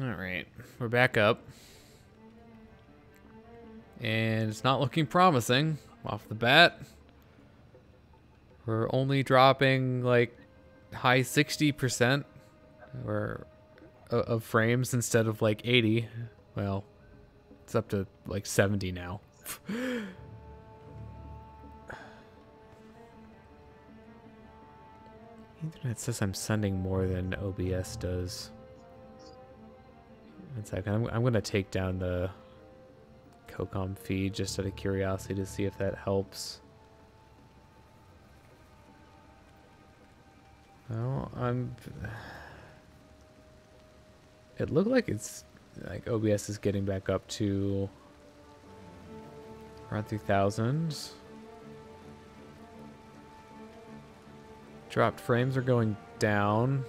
All right, we're back up. And it's not looking promising off the bat. We're only dropping like high 60% or of frames instead of like 80. Well, it's up to like 70 now. Internet says I'm sending more than OBS does. One second, I'm, I'm gonna take down the COCOM feed just out of curiosity to see if that helps. Well, I'm... It looked like it's... Like, OBS is getting back up to... Around 3,000. Dropped frames are going down.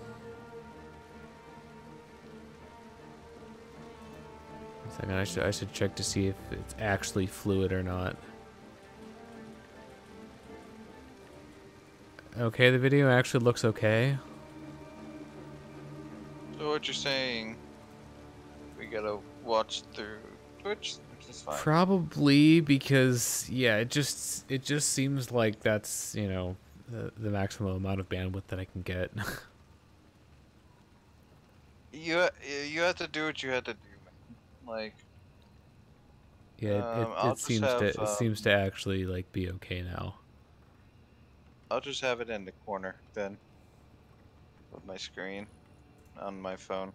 Second, I should, I should check to see if it's actually fluid or not. Okay, the video actually looks okay. So what you're saying, we gotta watch through Twitch, which is fine. Probably because yeah, it just it just seems like that's you know the, the maximum amount of bandwidth that I can get. you you have to do what you had to do. Like. Yeah, it, um, it, it seems have, to it seems to actually like be okay now. I'll just have it in the corner then of my screen on my phone.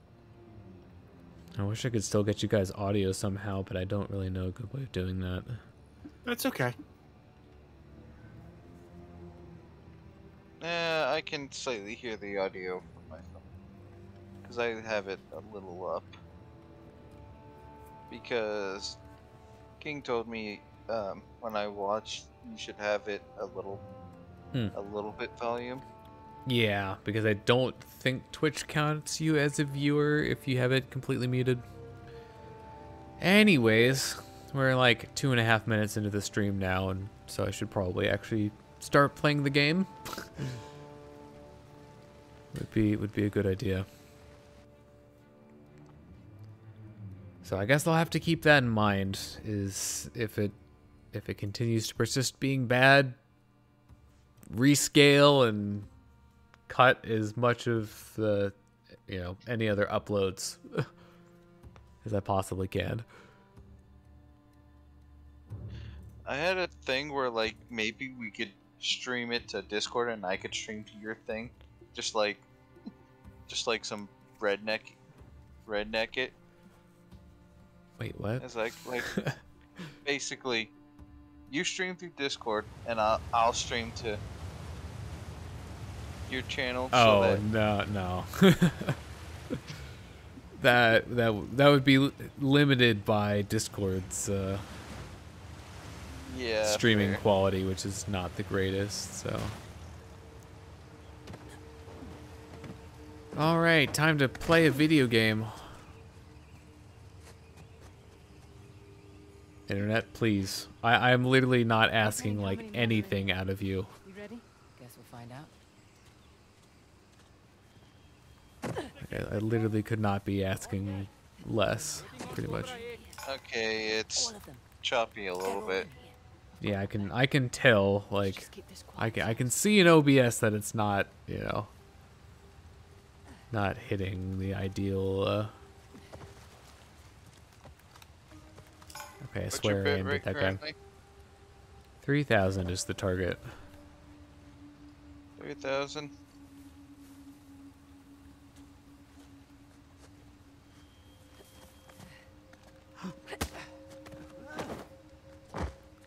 I wish I could still get you guys audio somehow, but I don't really know a good way of doing that. That's okay. Yeah, I can slightly hear the audio from my phone. Because I have it a little up. Because King told me um, when I watched, you should have it a little Hmm. A little bit volume. Yeah, because I don't think Twitch counts you as a viewer if you have it completely muted. Anyways, we're like two and a half minutes into the stream now, and so I should probably actually start playing the game. would be would be a good idea. So I guess I'll have to keep that in mind. Is if it if it continues to persist being bad, rescale and cut as much of the you know any other uploads as I possibly can. I had a thing where like maybe we could stream it to Discord and I could stream to your thing, just like, just like some redneck, redneck it. Wait, what? It's like like basically, you stream through Discord and I'll I'll stream to your channel. Oh so no, no. that that that would be limited by Discord's uh, yeah, streaming fair. quality, which is not the greatest. So. All right, time to play a video game. Internet, please. I, I'm literally not asking like anything out of you. You ready? Guess we'll find out. I, I literally could not be asking less, pretty much. Okay, it's choppy a little bit. Yeah, I can I can tell like I can I can see in OBS that it's not you know not hitting the ideal. Uh... Okay, I swear I ended that guy. Three thousand is the target. Three thousand.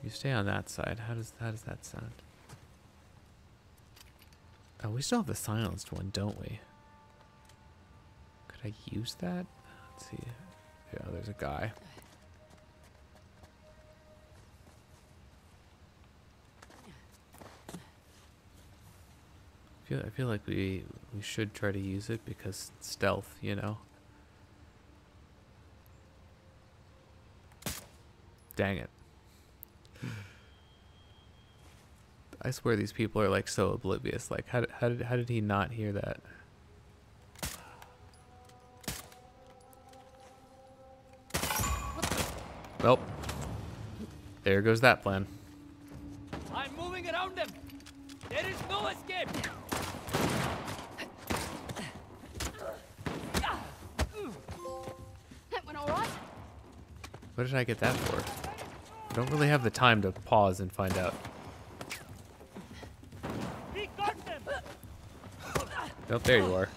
You stay on that side. How does how does that sound? Oh, we still have the silenced one, don't we? Could I use that? Let's see. Yeah, there's a guy. Feel, I feel like we we should try to use it because stealth, you know. Dang it. I swear these people are like so oblivious. Like, how, how did how did he not hear that? Well, there goes that plan. I'm moving around them. There is no escape. What did I get that for? I don't really have the time to pause and find out. We got them. Oh, there you are.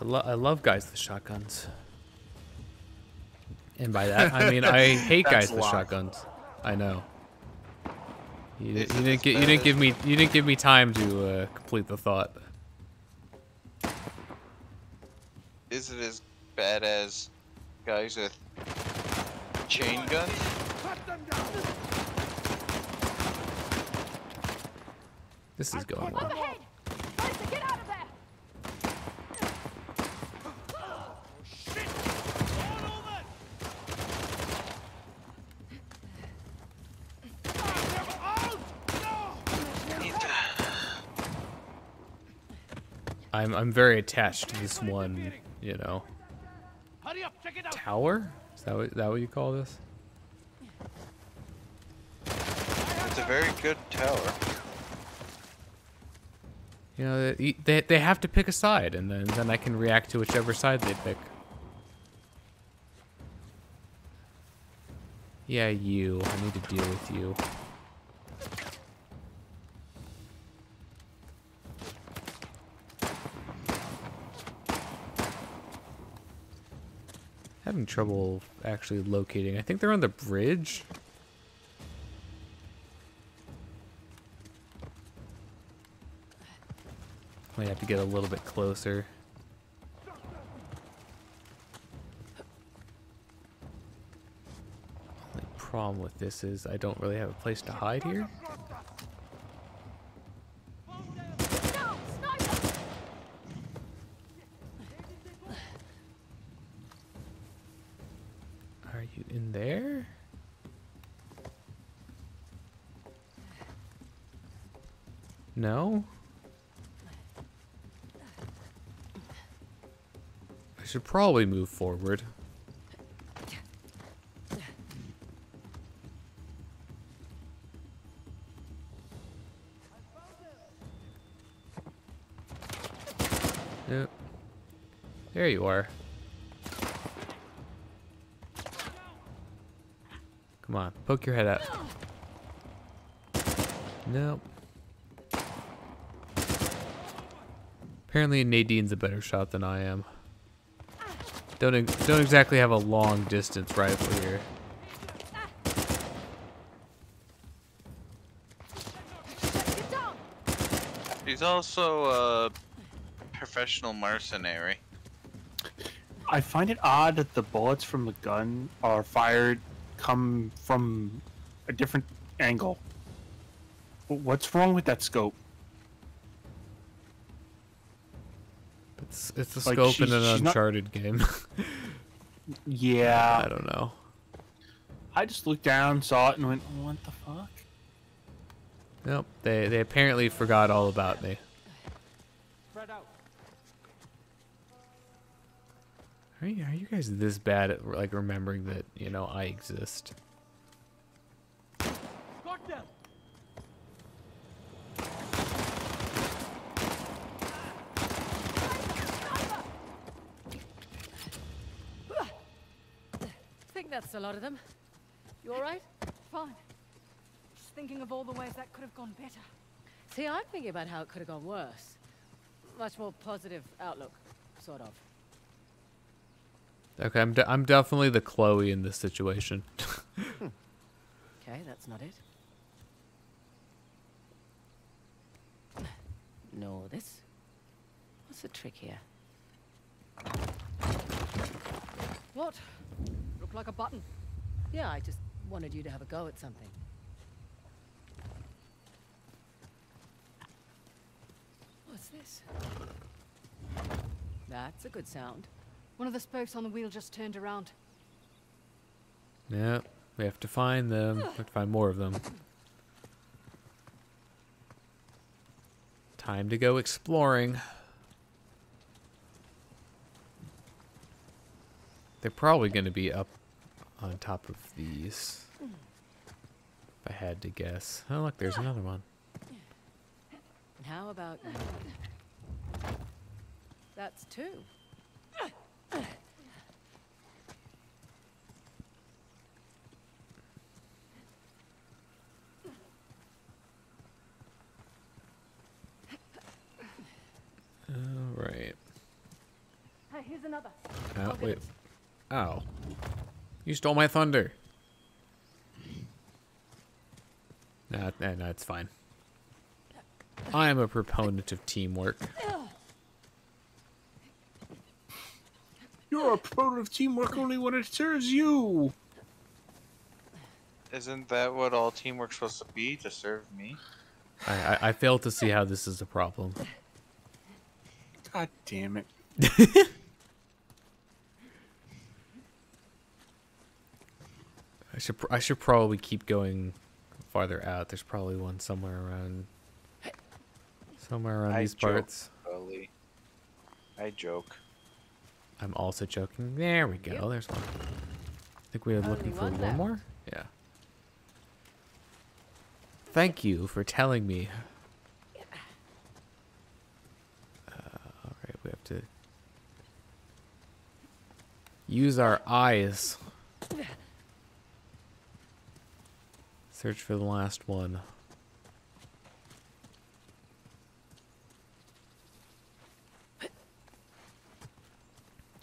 I, lo- I love guys with shotguns. And by that, I mean I hate guys with shotguns. I know. You, di- you it didn't get you didn't give me you didn't give me time to uh, complete the thought. Is it as bad as guys with chain guns? This is going Up well. ahead. Spencer, get out of there. I'm I'm very attached to this one, you know, Hurry up, check it out. tower. Is that what, that what you call this? It's a very good tower. You know, they, they they have to pick a side, and then then I can react to whichever side they pick. Yeah, you. I need to deal with you. Having trouble actually locating. I think they're on the bridge. Might have to get a little bit closer. Only problem with this is I don't really have a place to hide here. No, sniper. Are you in there? No? I should probably move forward. Yep. There you are. Come on, poke your head out. Nope. Apparently Nadine's a better shot than I am. Don't don't exactly have a long distance rifle here. He's also a professional mercenary. I find it odd that the bullets from the gun are fired come from a different angle. What's wrong with that scope? It's it's a Like, scope in an she's not- Uncharted game. Yeah, I don't know. I just looked down, saw it, and went, "What the fuck?" Nope. They they apparently forgot all about me. Are you, are you guys this bad at like remembering that you know I exist? Got them. think that's a lot of them. You all right? Fine. Just thinking of all the ways that could have gone better. See, I'm thinking about how it could have gone worse. Much more positive outlook, sort of. Okay, I'm de- I'm definitely the Chloe in this situation. Okay, that's not it. No, this. What's the trick here? What? Look like a button. Yeah, I just wanted you to have a go at something. What's this? That's a good sound. One of the spokes on the wheel just turned around. Yeah, we have to find them. We have to find more of them. Time to go exploring. They're probably going to be up on top of these. If I had to guess. Oh, look, there's another one. How about you? That's two. All right. Here's another. Oh, wait. it. Oh. You stole my thunder. Nah, nah, nah, it's fine. I am a proponent of teamwork. You're a proponent of teamwork only when it serves you. Isn't that what all teamwork's supposed to be? To serve me? I, I, I fail to see how this is a problem. God damn it. I should I should probably keep going farther out. There's probably one somewhere around somewhere around I these joke. parts. Bully. I joke. I'm also joking. There we go. Yep. There's one. I think we are Only looking for one one more. Yeah. Thank you for telling me. Uh, all right, we have to use our eyes. Search for the last one.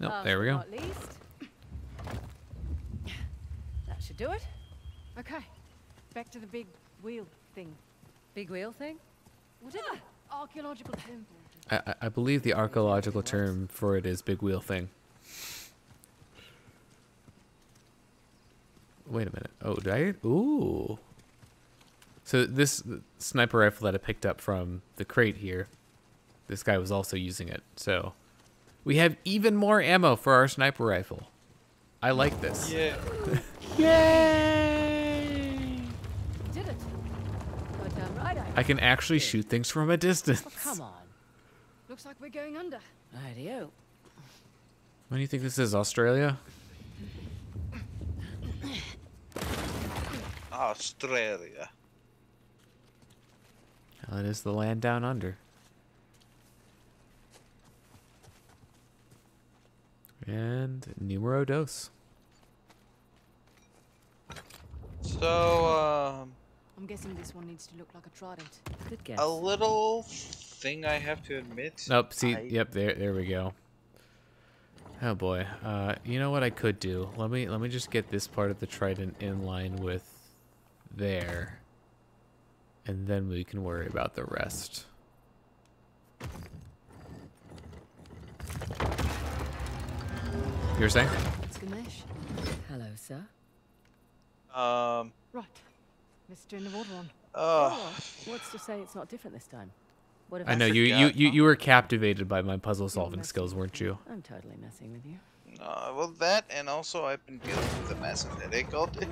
Oh, Last there we go. Not least. That should do it. Okay, back to the big wheel thing. Big wheel thing? Whatever ah, archaeological term I, I- I believe the archaeological term for it is big wheel thing. Wait a minute. Oh, did I? Ooh. So this sniper rifle that I picked up from the crate here, this guy was also using it. So we have even more ammo for our sniper rifle. I like this. Yeah. Yay! Did it. Goddamn right I I can actually shoot things from a distance. Oh, come on. Looks like we're going under. Rightio. What do you think this is, Australia? Australia. Hell, it is the land down under. And numero dos. So, um, I'm guessing this one needs to look like a trident. Good guess. a little thing I have to admit. Nope. See. I- Yep. There. There we go. Oh boy. Uh, you know what I could do? Let me. Let me just get this part of the trident in line with there, and then we can worry about the rest. You were saying? It's Ganesh. Hello, sir. Um, Right. Let's turn the water on. oh, What's to say it's not different this time? What if I know you. You. You. You were captivated by my puzzle solving skills, weren't you? I'm totally messing with you. uh, well, that, and also I've been dealing with a massive headache all day.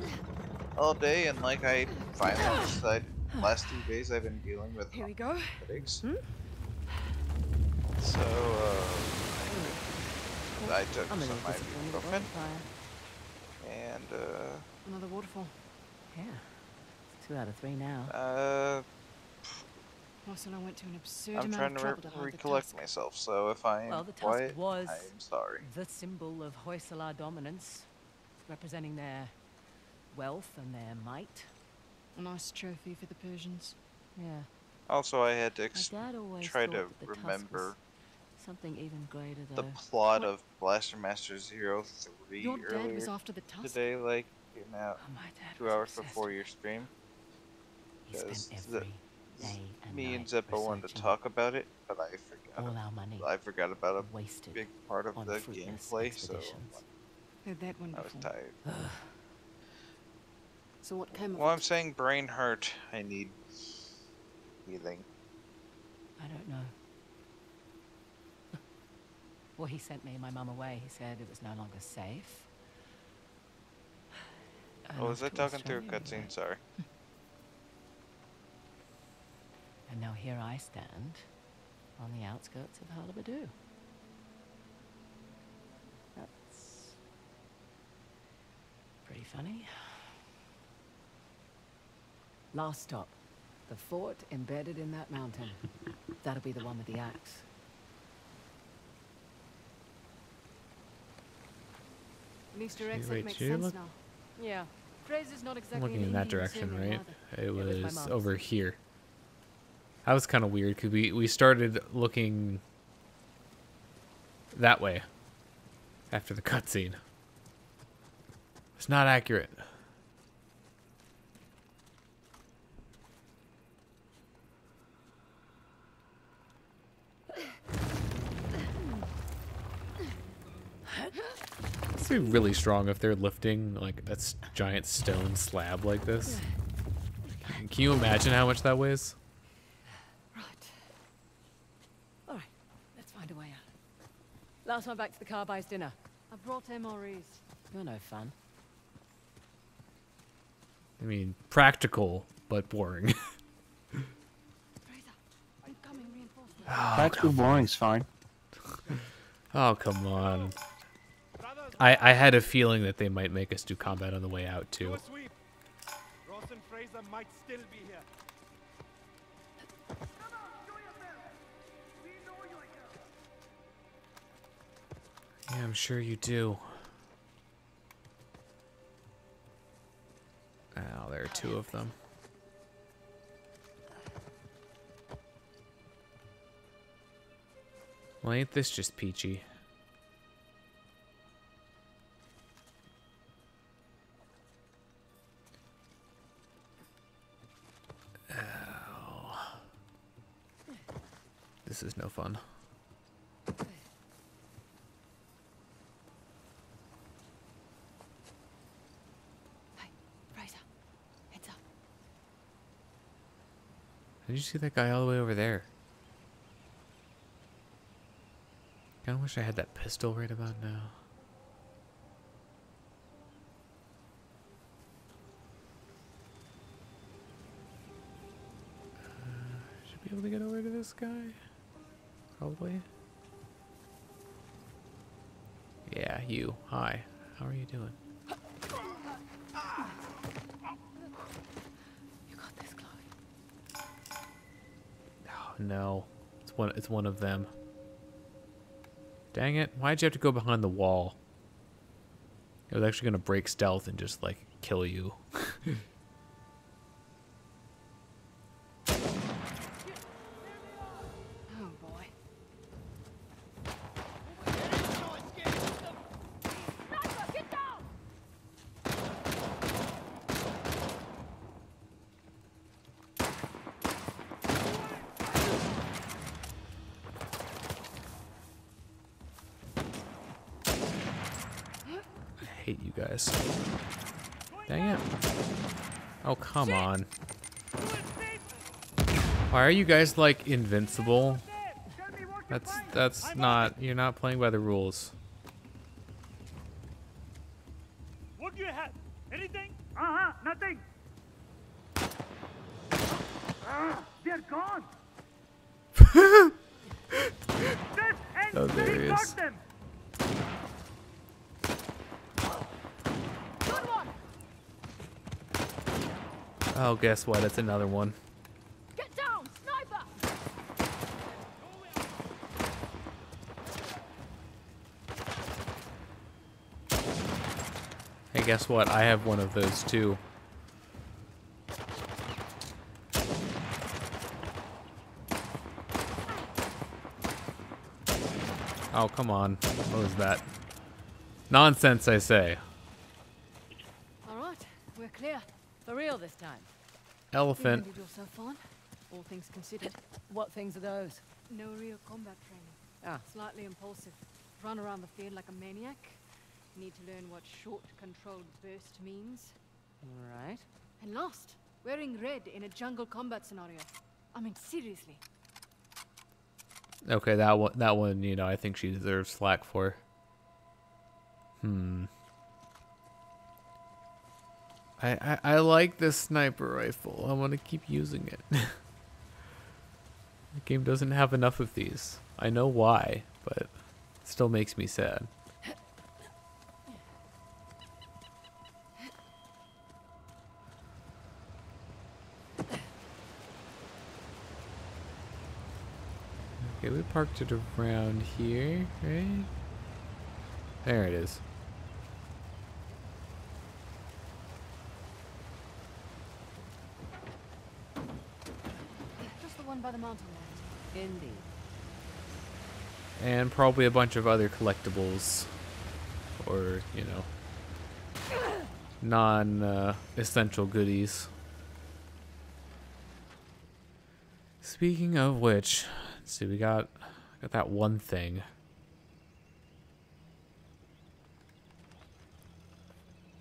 All day, and like I finally decided, last two days I've been dealing with Here we go. headaches. Hmm? So, uh, I took I'm a some little disappointed. ibuprofen, and, uh, Another waterfall. Yeah. It's Two out of three now. uh, Russell, I went to an absurd I'm amount trying of to re- trouble to hide the recollect tusk. myself, so if I am Well, the tusk quiet, was- I'm sorry. The symbol of Hoysala dominance, representing their wealth and their might. A nice trophy for the Persians. Yeah. Also, I had to My ex- dad always try to that the tusk remember was something even greater though. the plot of Blaster Master Zero Three Your dad earlier was after the tusk. today, like you know, Oh, my dad two hours obsessed. before your stream. He spent because every the- Me and night Zeppo wanted to talk about it, but I All forgot. our money I forgot about a wasted big part of the gameplay, so. Heard that one I was before. tired. So what came of Well, I'm it? saying brain hurt. I need healing. I don't know. Well, he sent me and my mum away. He said it was no longer safe. Oh, was I talking through a cutscene? Sorry. And now here I stand on the outskirts of Halebidu. That's Pretty funny. Last stop. The fort embedded in that mountain. That'll be the one with the axe. At least your Wait, exit wait, makes you sense look- now. Yeah. Frazer's not I'm exactly looking in that direction, right? either. It was was over here. That was kind of weird because we, we started looking that way after the cutscene. It's not accurate. It's be really strong if they're lifting like a s- giant stone slab like this. Can you imagine how much that weighs? Right. All right. Let's find a way out. Last one back to the car buys dinner. I brought MREs. You're no fun. I mean, practical but boring. Frazer, incoming reinforcements. Practical boring's fine. oh, come on. I, I had a feeling that they might make us do combat on the way out, too. Do a sweep. Ross and Frazer might still be here. Yeah, I'm sure you do. Oh, there are two of them. Well, ain't this just peachy? This is no fun. Hey, Frazer, heads up. Did you see that guy all the way over there? Kinda wish I had that pistol right about now. Uh, should be able to get over to this guy. Probably. Yeah, you. Hi. How are you doing? You got this, Chloe. Oh no. It's one it's one of them. Dang it. Why'd you have to go behind the wall? It was actually gonna break stealth and just like kill you. Come on. Why are you guys like invincible? That's that's not you're not playing by the rules. What do you have? Anything? Uh-huh, nothing. Ah, they're gone. this and Oh, there he got is. them. Good one! Oh guess what? It's another one. Get down! Sniper! Hey, guess what? I have one of those too. Oh, come on. What was that? Nonsense, I say. All right. We're clear. For real this time. You Elephant. landed yourself on, all things considered. What things are those? No real combat training. Ah. Slightly impulsive. Run around the field like a maniac. Need to learn what short, controlled burst means. All right. And lost. Wearing red in a jungle combat scenario. I mean, seriously. Okay, that one, that one, you know, I think she deserves slack for. Hmm. I, I, I like this sniper rifle. I want to keep using it. the game doesn't have enough of these. I know why, but still makes me sad. Okay, we parked it around here, right? There it is. Just the one by the mountain there. Indeed. And probably a bunch of other collectibles. Or, you know, non uh, essential goodies. Speaking of which, let's see, we got, got that one thing.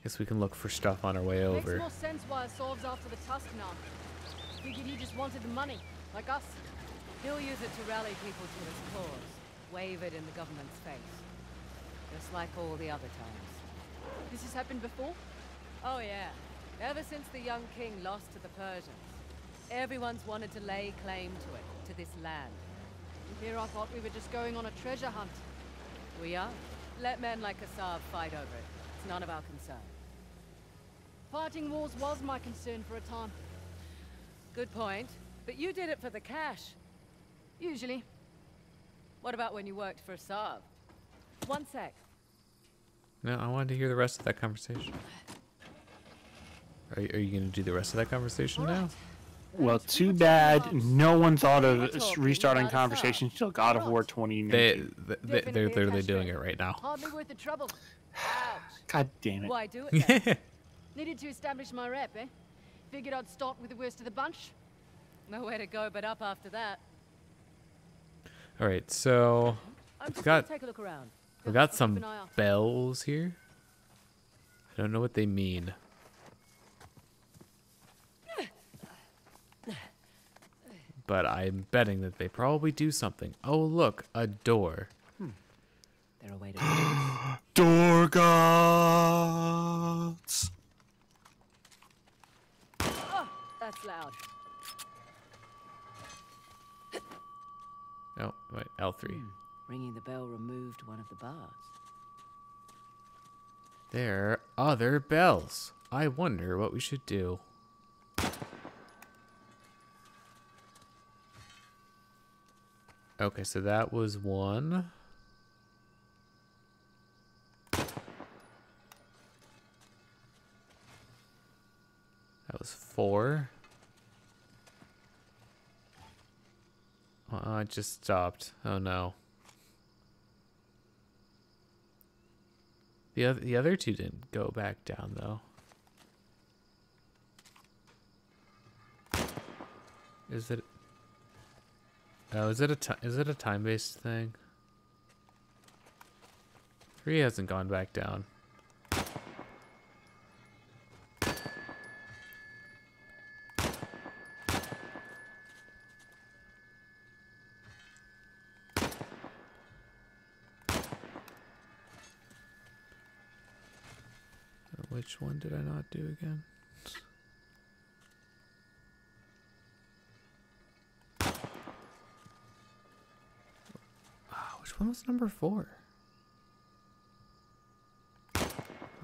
Guess we can look for stuff on our way over. Makes more sense why Asav's after the tusk now. Figured he just wanted the money, like us. He'll use it to rally people to his cause. Wave it in the government's face. Just like all the other times. This has happened before? Oh yeah. Ever since the young king lost to the Persians, everyone's wanted to lay claim to it, to this land. Here I thought we were just going on a treasure hunt. We are. Let men like Asav fight over it. It's none of our concern. Fighting wars was my concern for a time. Good point. But you did it for the cash. Usually. What about when you worked for Asav? One sec. No, I wanted to hear the rest of that conversation. Are, you- are you going to do the rest of that conversation now? Well, too bad no one thought of We're s- talking restarting about a conversation until God of War They, 2019. they, they, they're Definitely a literally doing it right now. Worth the trouble. God damn it. Why do it? Needed to establish my rep, eh? Figured I'd start with the worst of the bunch. Nowhere to go but up after that. All right, so I'm just Got- take a look around. we Yeah, got some an eye out. bells here. I don't know what they mean. But I'm betting that they probably do something. Oh, look, a door. Hmm. They're a way to. Door gods. Oh, that's loud. Oh, wait, L3. Hmm. Ringing the bell removed one of the bars. There are other bells. I wonder what we should do. Okay, so that was one. That was four. Oh, it just stopped. Oh no. The other the other two didn't go back down though. Is it? Oh, is it a is it a time based thing? Three hasn't gone back down. Uh, Which one did I not do again? Ah, Which one was number four?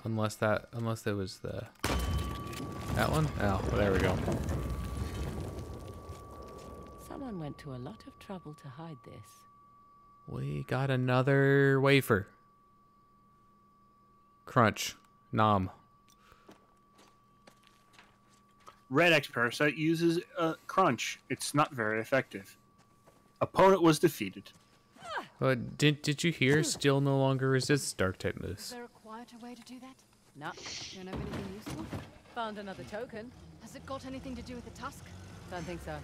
Unless that, unless it was the that one. Oh, well, there we go. Someone went to a lot of trouble to hide this. We got another wafer. Crunch, nom. Red X Parasite uses uh, Crunch. It's not very effective. Opponent was defeated. But did did you hear? Still no longer resists dark type Is there a quieter way to do that? Nah, Don't have anything useful? found another token. Has it got anything to do with the tusk? Don't think so.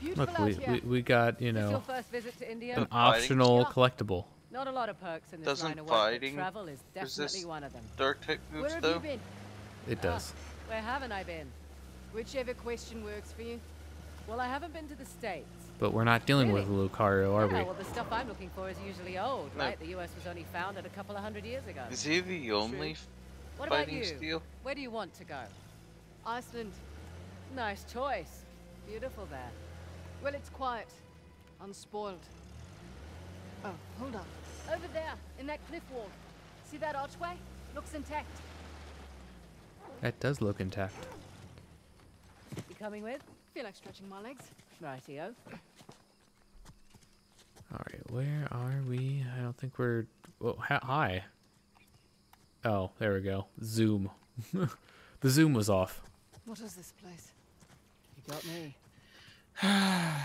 Beautiful Look, we, we we got you This your know first visit to India? an optional Yeah. collectible. Not a lot of perks in this Doesn't line of work, but fighting travel is definitely one of them. Dark type Where moves have though. you been? It ah, does. Where haven't I been? Whichever question works for you. Well, I haven't been to the States. But we're not dealing with Lucario, are yeah, we? well, the stuff I'm looking for is usually old, No. right? The U.S. was only founded a couple of hundred years ago. Is he the only f- What about you? steel? Where do you want to go? Iceland. Nice choice. Beautiful there. Well, it's quiet. Unspoiled. Oh, hold on. Over there, in that cliff wall. See that archway? Looks intact. That does look intact. You coming with? Feel like stretching my legs. Rightio. All right, where are we? I don't think we're. Oh, ha- hi. Oh, there we go. Zoom. the zoom was off. What is this place? You got me.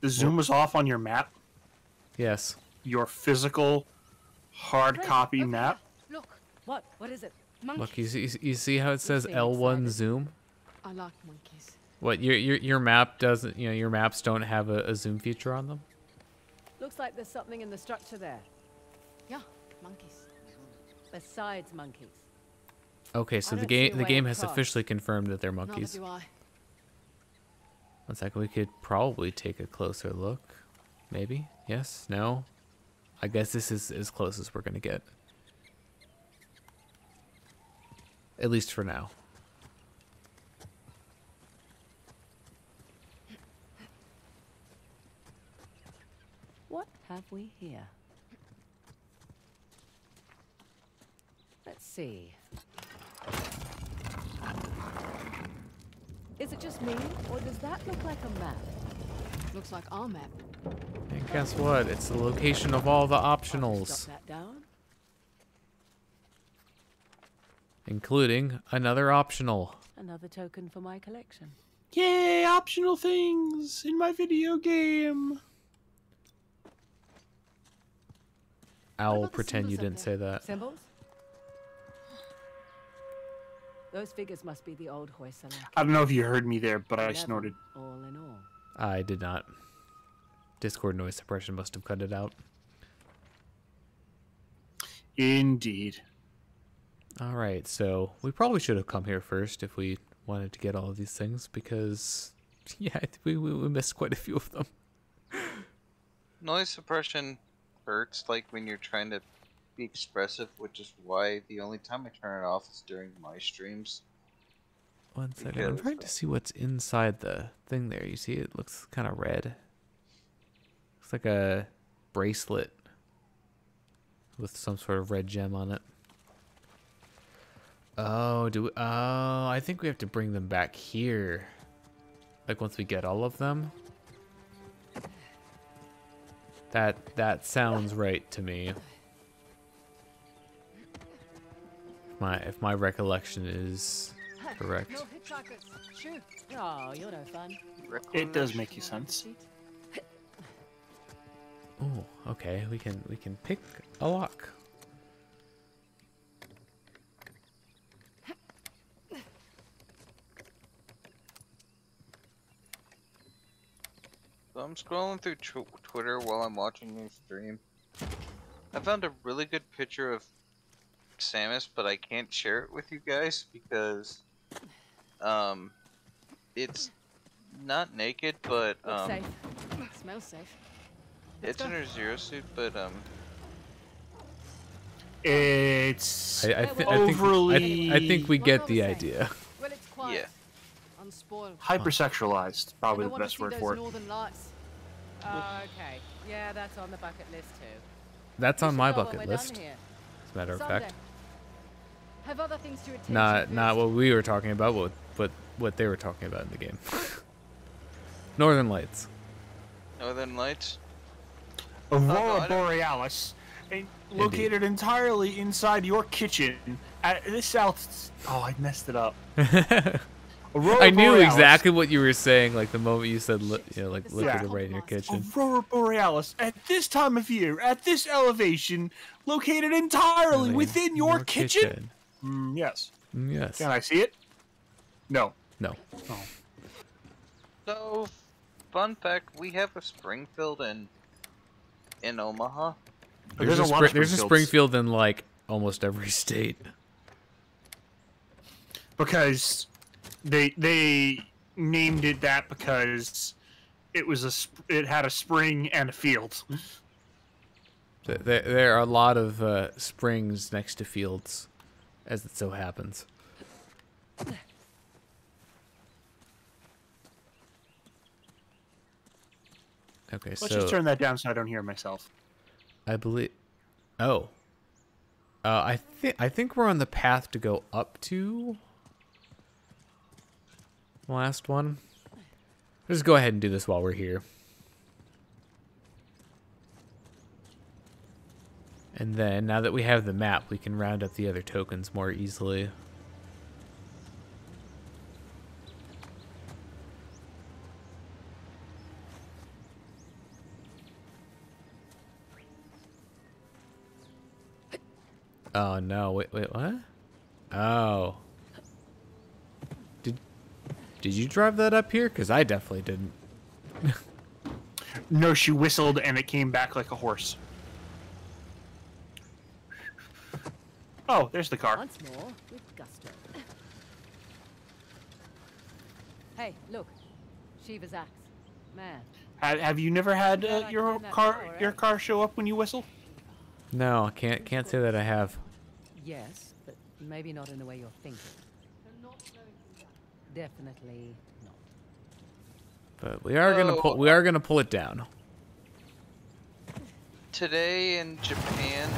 The zoom was off on your map, Yes. your physical hard Right, copy over map. Look, What? What is it? Monkeys. Look, you see, you see how it says L1 excited. zoom? I like monkeys. What your your your map doesn't? You know, your maps don't have a, a zoom feature on them. Looks like there's something in the structure there. Yeah, monkeys. Besides monkeys. Okay, so the game the way game has across. officially confirmed that they're Neither monkeys. do I. One second, we could probably take a closer look. Maybe? Yes? No? I guess this is as close as we're gonna get. At least for now. What have we here? Let's see. Is it just me, or does that look like a map? Looks like our map. And guess what? It's the location of all the optionals, that down. Including another optional. Another token for my collection. Yay, optional things in my video game. I'll pretend you didn't say that. Symbols? Those figures must be the old Hoysala. I don't know if you heard me there, but I snorted. All in all. I did not. Discord noise suppression must have cut it out. Indeed. All right, so we probably should have come here first if we wanted to get all of these things because, yeah, we, we, we missed quite a few of them. Noise suppression hurts like when you're trying to be expressive, which is why the only time I turn it off is during my streams. One second, I'm trying to see what's inside the thing there. You see, it looks kind of red. Looks like a bracelet with some sort of red gem on it. Oh, do we? Oh, I think we have to bring them back here. Like once we get all of them. That that sounds right to me. My if my recollection is correct. No hitchhikers. Shoo. Oh, you're no fun. It does make you sense. Oh, okay. We can we can pick a lock. Scrolling through tw- Twitter while I'm watching your stream. I found a really good picture of Samus, but I can't share it with you guys because um it's not naked, but Looks um safe. Smells safe. it's in her zero suit, but um It's I, I, Yeah, thi- well- I think I, Overly- I think we get the idea. Well, it's quiet. Unspoiled. hypersexualized, probably the best word for it. Northern. Oh, okay. Yeah, that's on the bucket list too. That's We on my bucket list. As a matter of fact, Have other things to attend to not not what we were talking about, but what what they were talking about in the game. Northern Lights. Northern Lights. Aurora oh, no, Borealis, and located entirely inside your kitchen at the south. Oh, I messed it up. Aurora I knew Borealis. exactly what you were saying, like the moment you said, li- you know, like look is at it right in your kitchen. Aurora Borealis at this time of year, at this elevation, located entirely Really, within your, kitchen. Mm, yes. Mm, Yes. Can I see it? No. No. So, fun fact: we have a Springfield in in Omaha. There's, There's a, a lot Spri- of there's a Springfield in like almost every state. because they they named it that because it was a sp- it had a spring and a field. There, there are a lot of uh, springs next to fields, as it so happens. Okay, Let's so just turn that down so I don't hear myself. I believe. Oh. Uh, I think I think we're on the path to go up to. Last one. Let's go ahead and do this while we're here. And then, now that we have the map, we can round up the other tokens more easily. Oh no, wait, wait, what? Oh. Did Did you drive that up here? Cuz I definitely didn't. No, she whistled and it came back like a horse. Oh, there's the car. Once more, with gusto. Hey, look. Shiva's axe. Man, Have, have you never had uh, your car power your out. car show up when you whistle? No, I can't can't say that I have. yes, but maybe not in the way you're thinking. Definitely not. But we are going to pull Oh. we are going to pull it down. Today in Japan,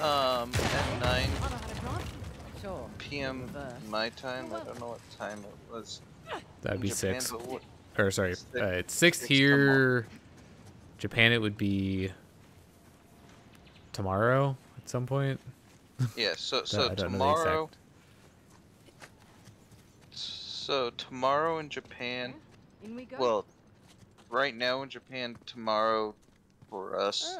um, at 9 p.m. My time. I don't know what time it was. That'd be Japan, 6. what- Or sorry, Six- uh, it's 6 six here. Japan it would be tomorrow at some point. Yeah, so so don't know the tomorrow. Exact- So tomorrow in Japan. In we go. Well, right now in Japan, tomorrow for us.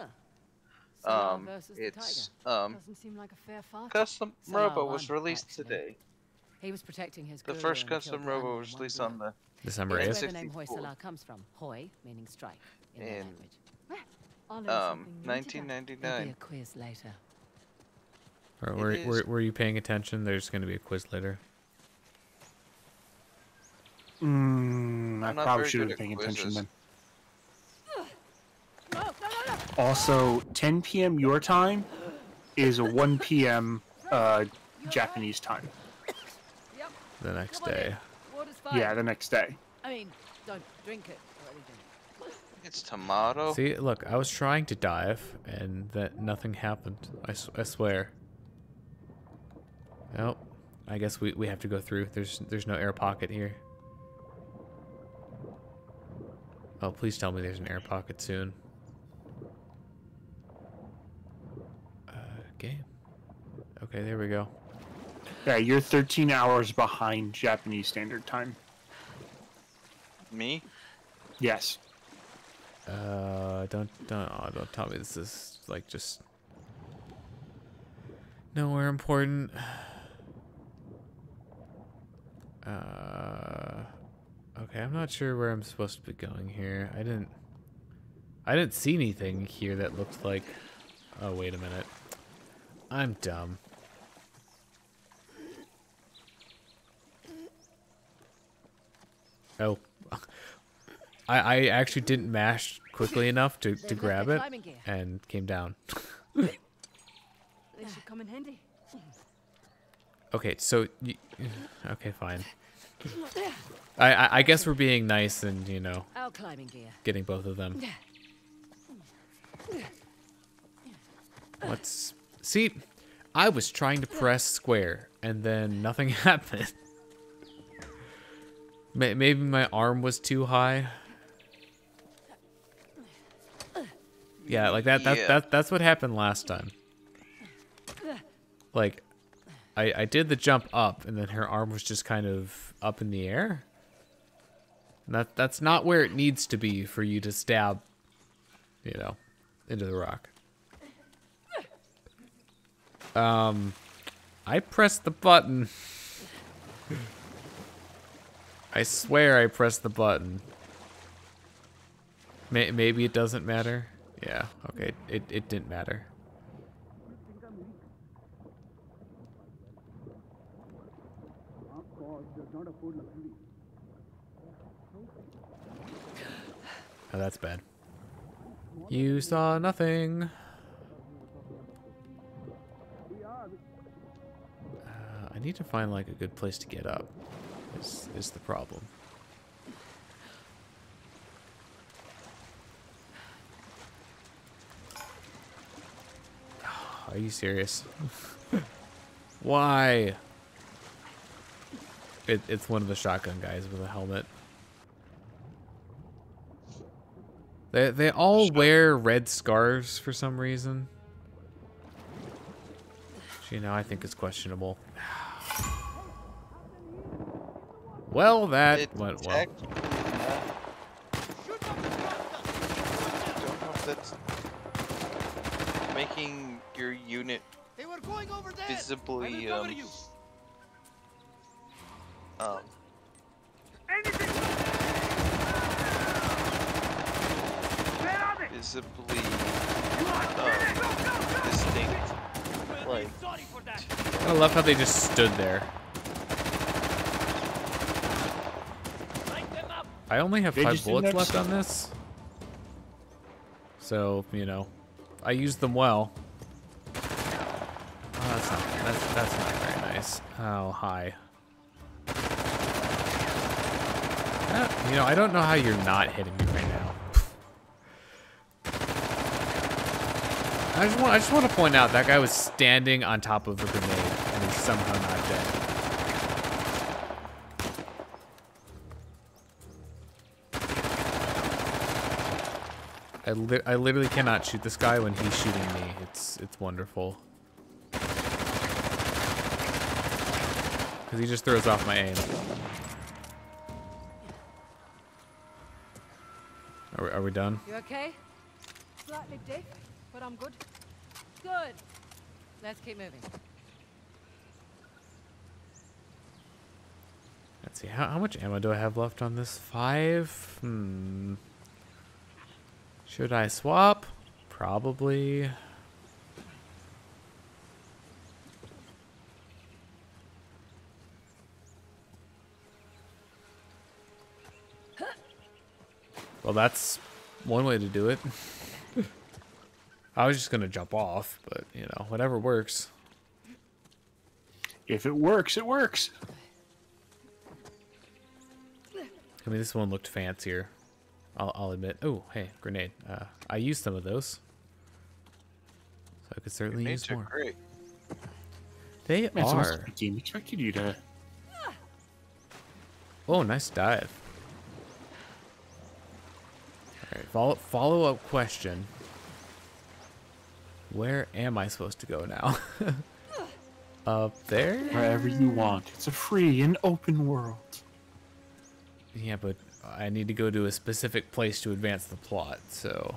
Sala Um, versus the it's tiger. um, Doesn't seem like a fair fight. custom Sala Robo was released actually. today. He was protecting his The first custom the Robo was released on the December It's 8th. where the name 64. Hoysala comes from. Hoi, meaning strike in their And- language. Um something new today. 1999. There'll be a quiz later. Or It were, is- were, were you paying attention? There's going to be a quiz later. Mm, I probably should have been at paying attention then. No, no, no, no. Also, 10 p.m. your time is 1 p.m. Uh, Japanese time. The next day. in. Water's fine. Yeah, the next day. I mean, don't drink it or anything. It's tomato. See, look, I was trying to dive, and that nothing happened. I, I swear. Nope. I guess we, we have to go through. There's there's no air pocket here. Oh, please tell me there's an air pocket soon. Uh, game. Okay, there we go. Yeah, you're 13 hours behind Japanese Standard Time. Me? Yes. Uh, don't don't oh, don't tell me this is like just nowhere important. Uh, okay, I'm not sure where I'm supposed to be going here. I didn't I didn't see anything here that looked like. Oh wait a minute, I'm dumb. Oh. I, I actually didn't mash quickly enough to, to grab it and came down. They should come in handy. Okay, so y okay, fine. I, I I guess we're being nice and you know Our climbing gear. getting both of them. Let's see. I was trying to press square and then nothing happened. Maybe my arm was too high. Yeah, like that. That, Yeah. that that's what happened last time. Like, I I did the jump up, and then her arm was just kind of up in the air. And that that's not where it needs to be for you to stab, you know, into the rock. Um, I pressed the button. I swear I pressed the button. May, maybe it doesn't matter. Yeah, okay, it, it didn't matter. Oh, that's bad. You saw nothing. Uh, I need to find like a good place to get up. Is is the problem? Are you serious? Why? It, it's one of the shotgun guys with a helmet. They they all wear red scarves for some reason. Which, you know, I think is questionable. Well, that It went well. don't know if that's making your unit They were going over there. visibly I will cover um, um Anything! Where are they? Visibly You are finished! Go, go, go! distinct. Like- be sorry for that. I love how they just stood there. Light them up. I only have They five bullets left on this. So, you know, I used them well. Oh, that's not that's that's not very nice. Oh, hi. Uh, you know, I don't know how you're not hitting me right now. I just want I just want to point out that guy was standing on top of a grenade and he's somehow not dead. I, li I literally cannot shoot this guy when he's shooting me. It's it's wonderful. Because he just throws off my aim. Are we, are we done? You okay? Slightly deaf, but I'm good. Good. Let's keep moving. Let's see. How, how much ammo do I have left on this? Five? Hmm. Should I swap? Probably. Well, that's one way to do it. I was just gonna jump off, but you know, whatever works. If it works, it works. I mean, this one looked fancier. I'll, I'll admit. Oh, hey, grenade. Uh, I used some of those. So I could certainly use Grenades are more. great. They Man, are. game expected you to. Oh, nice dive. Alright, follow, follow up question. Where am I supposed to go now? Up there? Wherever you want. It's a free and open world. Yeah, but I need to go to a specific place to advance the plot, so.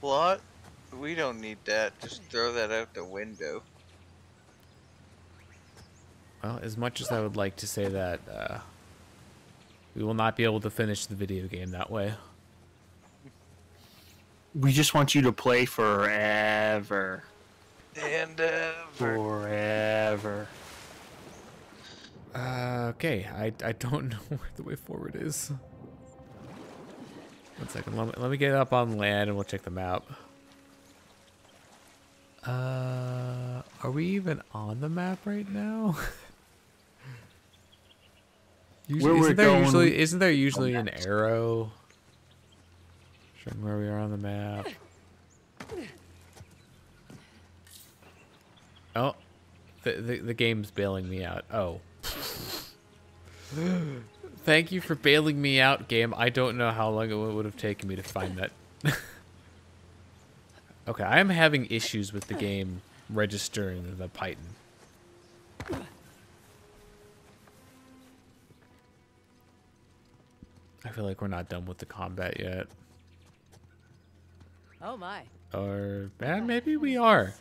Plot? We don't need that. Just throw that out the window. Well, as much as I would like to say that, uh, we will not be able to finish the video game that way. We just want you to play forever. And uh, Forever. Uh, okay, I, I don't know where the way forward is. One second, let me, let me get up on land and we'll check the map. Uh, are we even on the map right now? usually, Where we're isn't there going, usually isn't there usually an arrow showing where we are on the map? Oh, the the, the game's bailing me out. Oh. Thank you for bailing me out, game. I don't know how long it would have taken me to find that. okay, I am having issues with the game registering the piton. I feel like we're not done with the combat yet. Oh my. Or eh, maybe we are.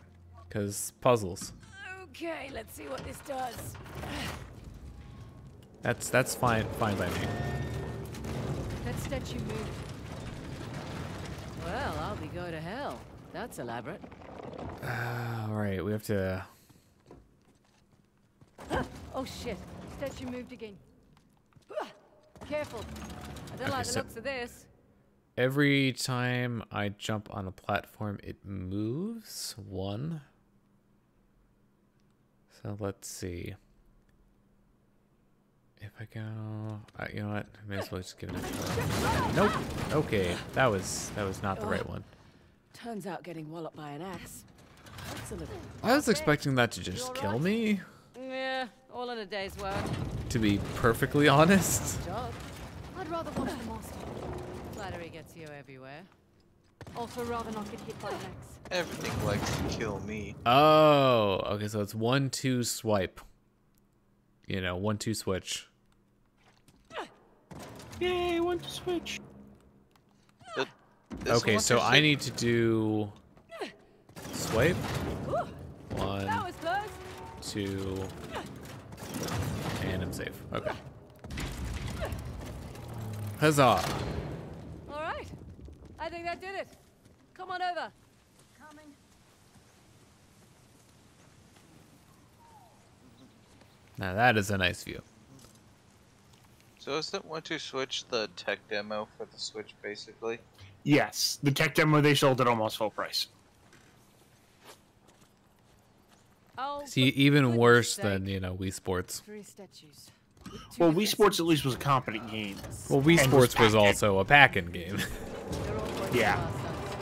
Because puzzles. Okay, let's see what this does. That's that's fine fine by me. That statue moved. Well, I'll be going to hell. That's elaborate. Alright, we have to Oh shit. Statue moved again. Careful. I don't Okay, like the so- looks of this. Every time I jump on a platform, it moves one. So let's see. If I go, uh, you know what? I may as well just give it a try. Nope. Okay, that was that was not the right one. Turns out getting walloped by an axe. That's a little. I was expecting that to just kill me. Yeah, All in a day's work. To be perfectly honest. I'd rather watch the master. Flattery gets you everywhere. Also rather not get hit by Rex. Everything likes to kill me. Oh, okay. So it's one two swipe. You know, one two switch. Yay, one to switch. But this Okay, so I need to do swipe. That One, was close. two, and I'm safe. Okay. Huzzah! All right. I think that did it. Come on over. Coming. Now that is a nice view. So is that one two switch the tech demo for the Switch basically? Yes, the tech demo they sold at almost full price. Oh, See, even worse sake. than you know Wii Sports. Three statues. Well, Wii Sports at least was a competent game. Well, Wii And was Sports was packed also a pack-in game. They're all going to Yeah. our sons,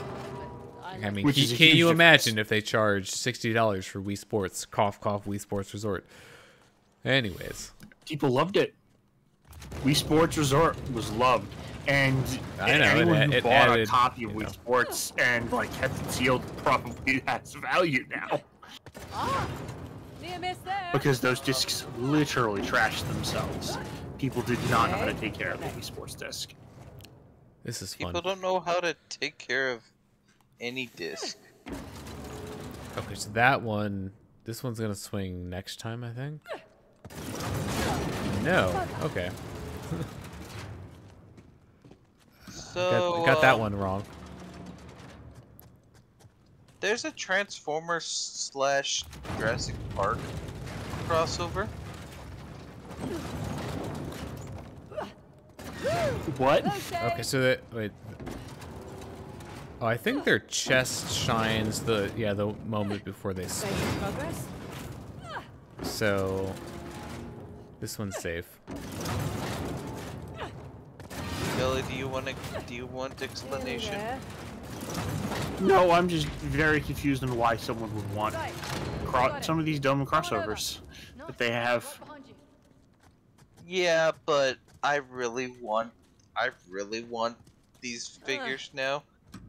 but I I mean, Which can, can you difference. imagine if they charged sixty dollars for Wii Sports? Cough, cough. Wii Sports Resort. Anyways, People loved it. Wii Sports Resort was loved, and I know, it anyone a- who it bought added, a copy of you Wii know. Sports and like kept it sealed probably has value now Ah, near miss there. Because those discs literally trashed themselves. People did not know how to take care of the Wii Sports disc. this is fun. People don't know how to take care of any disc. Okay, so that one, this one's gonna swing next time, I think. No. Okay. So got, got that one wrong. There's a Transformers slash Jurassic Park crossover. What? Okay, so that wait. Oh, I think their chest shines the yeah the moment before they swing. Progress. So this one's safe. Billy, do you want to? Do you want Nearly explanation? there. No, I'm just very confused on why someone would want cro- some of these dumb Come on over. crossovers No, that they have. right behind you. Yeah, but I really want. I really want these Uh. figures now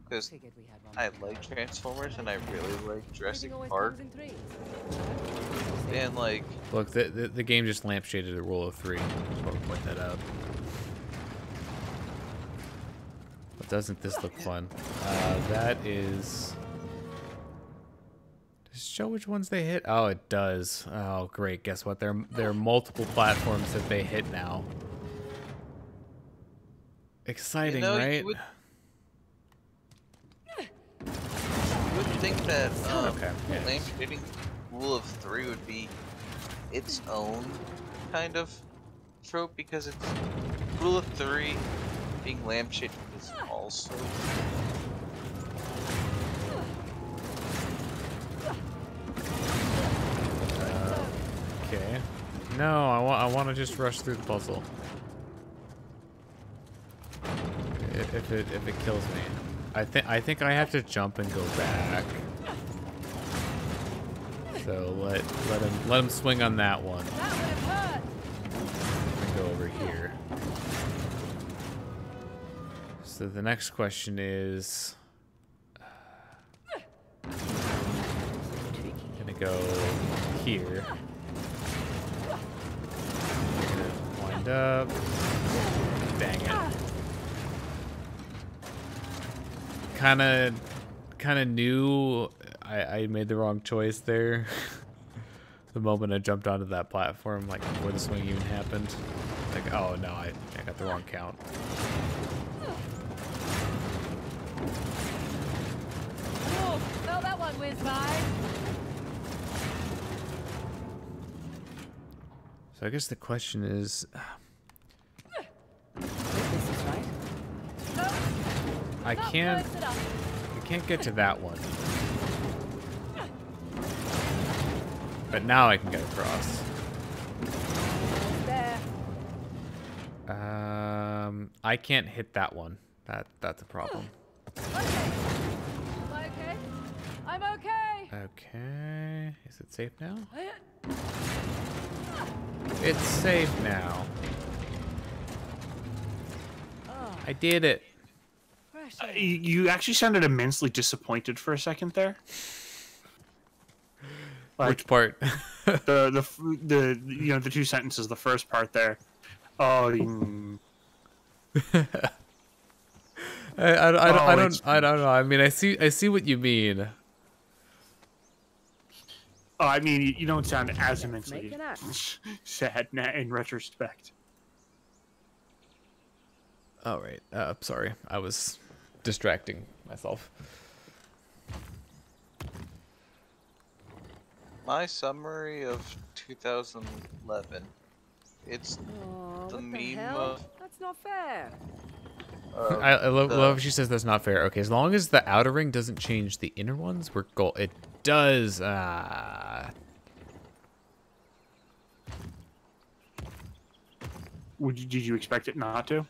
because Figured we had one. I like Transformers and I really like Jurassic Everything Park. comes in threes. And like, Look, the, the the game just lampshaded a rule of three. Just want to point that out. But doesn't this look fun? Uh, that is. Does it show which ones they hit? Oh, it does. Oh, great. Guess what? There there are multiple platforms that they hit now. Exciting, know, you right? would- you would think that um, Okay, yeah. rule of three would be its own kind of trope because it's rule of three being lampshaded is also Okay. No, I want I want to just rush through the puzzle. If, if it if it kills me, I think I think I have to jump and go back. So let let him let him swing on that one. That would have hurt. And go over here. So the next question is. Gonna go here. Gonna wind up. Dang it. Kind of, kind of knew I, I made the wrong choice there. the moment I jumped onto that platform, like before the swing even happened. Like, oh no, I, I got the wrong count. Whiz by. So I guess the question is, This is right. I can't. I can't get to that one. But now I can get across. Um, I can't hit that one. That that's a problem. Okay. Am I okay? I'm okay. Okay, is it safe now? It's safe now. I did it. Uh, you- You actually sounded immensely disappointed for a second there. Like Which part? the the the you know the two sentences, the first part there. Oh, mm, I, I, I, don't- I Oh, don't I don't know. I mean, I see I see what you mean. Oh, I mean, you- you don't sound as make immensely sad in retrospect. All right. Uh, sorry, I was distracting myself. My summary of 2011. It's Oh, the what the meme hell? of- That's not fair. uh, I, I love, the- love she says that's not fair. Okay, as long as the outer ring doesn't change the inner ones, we're gold. It does. Uh, Would you, did you expect it not to?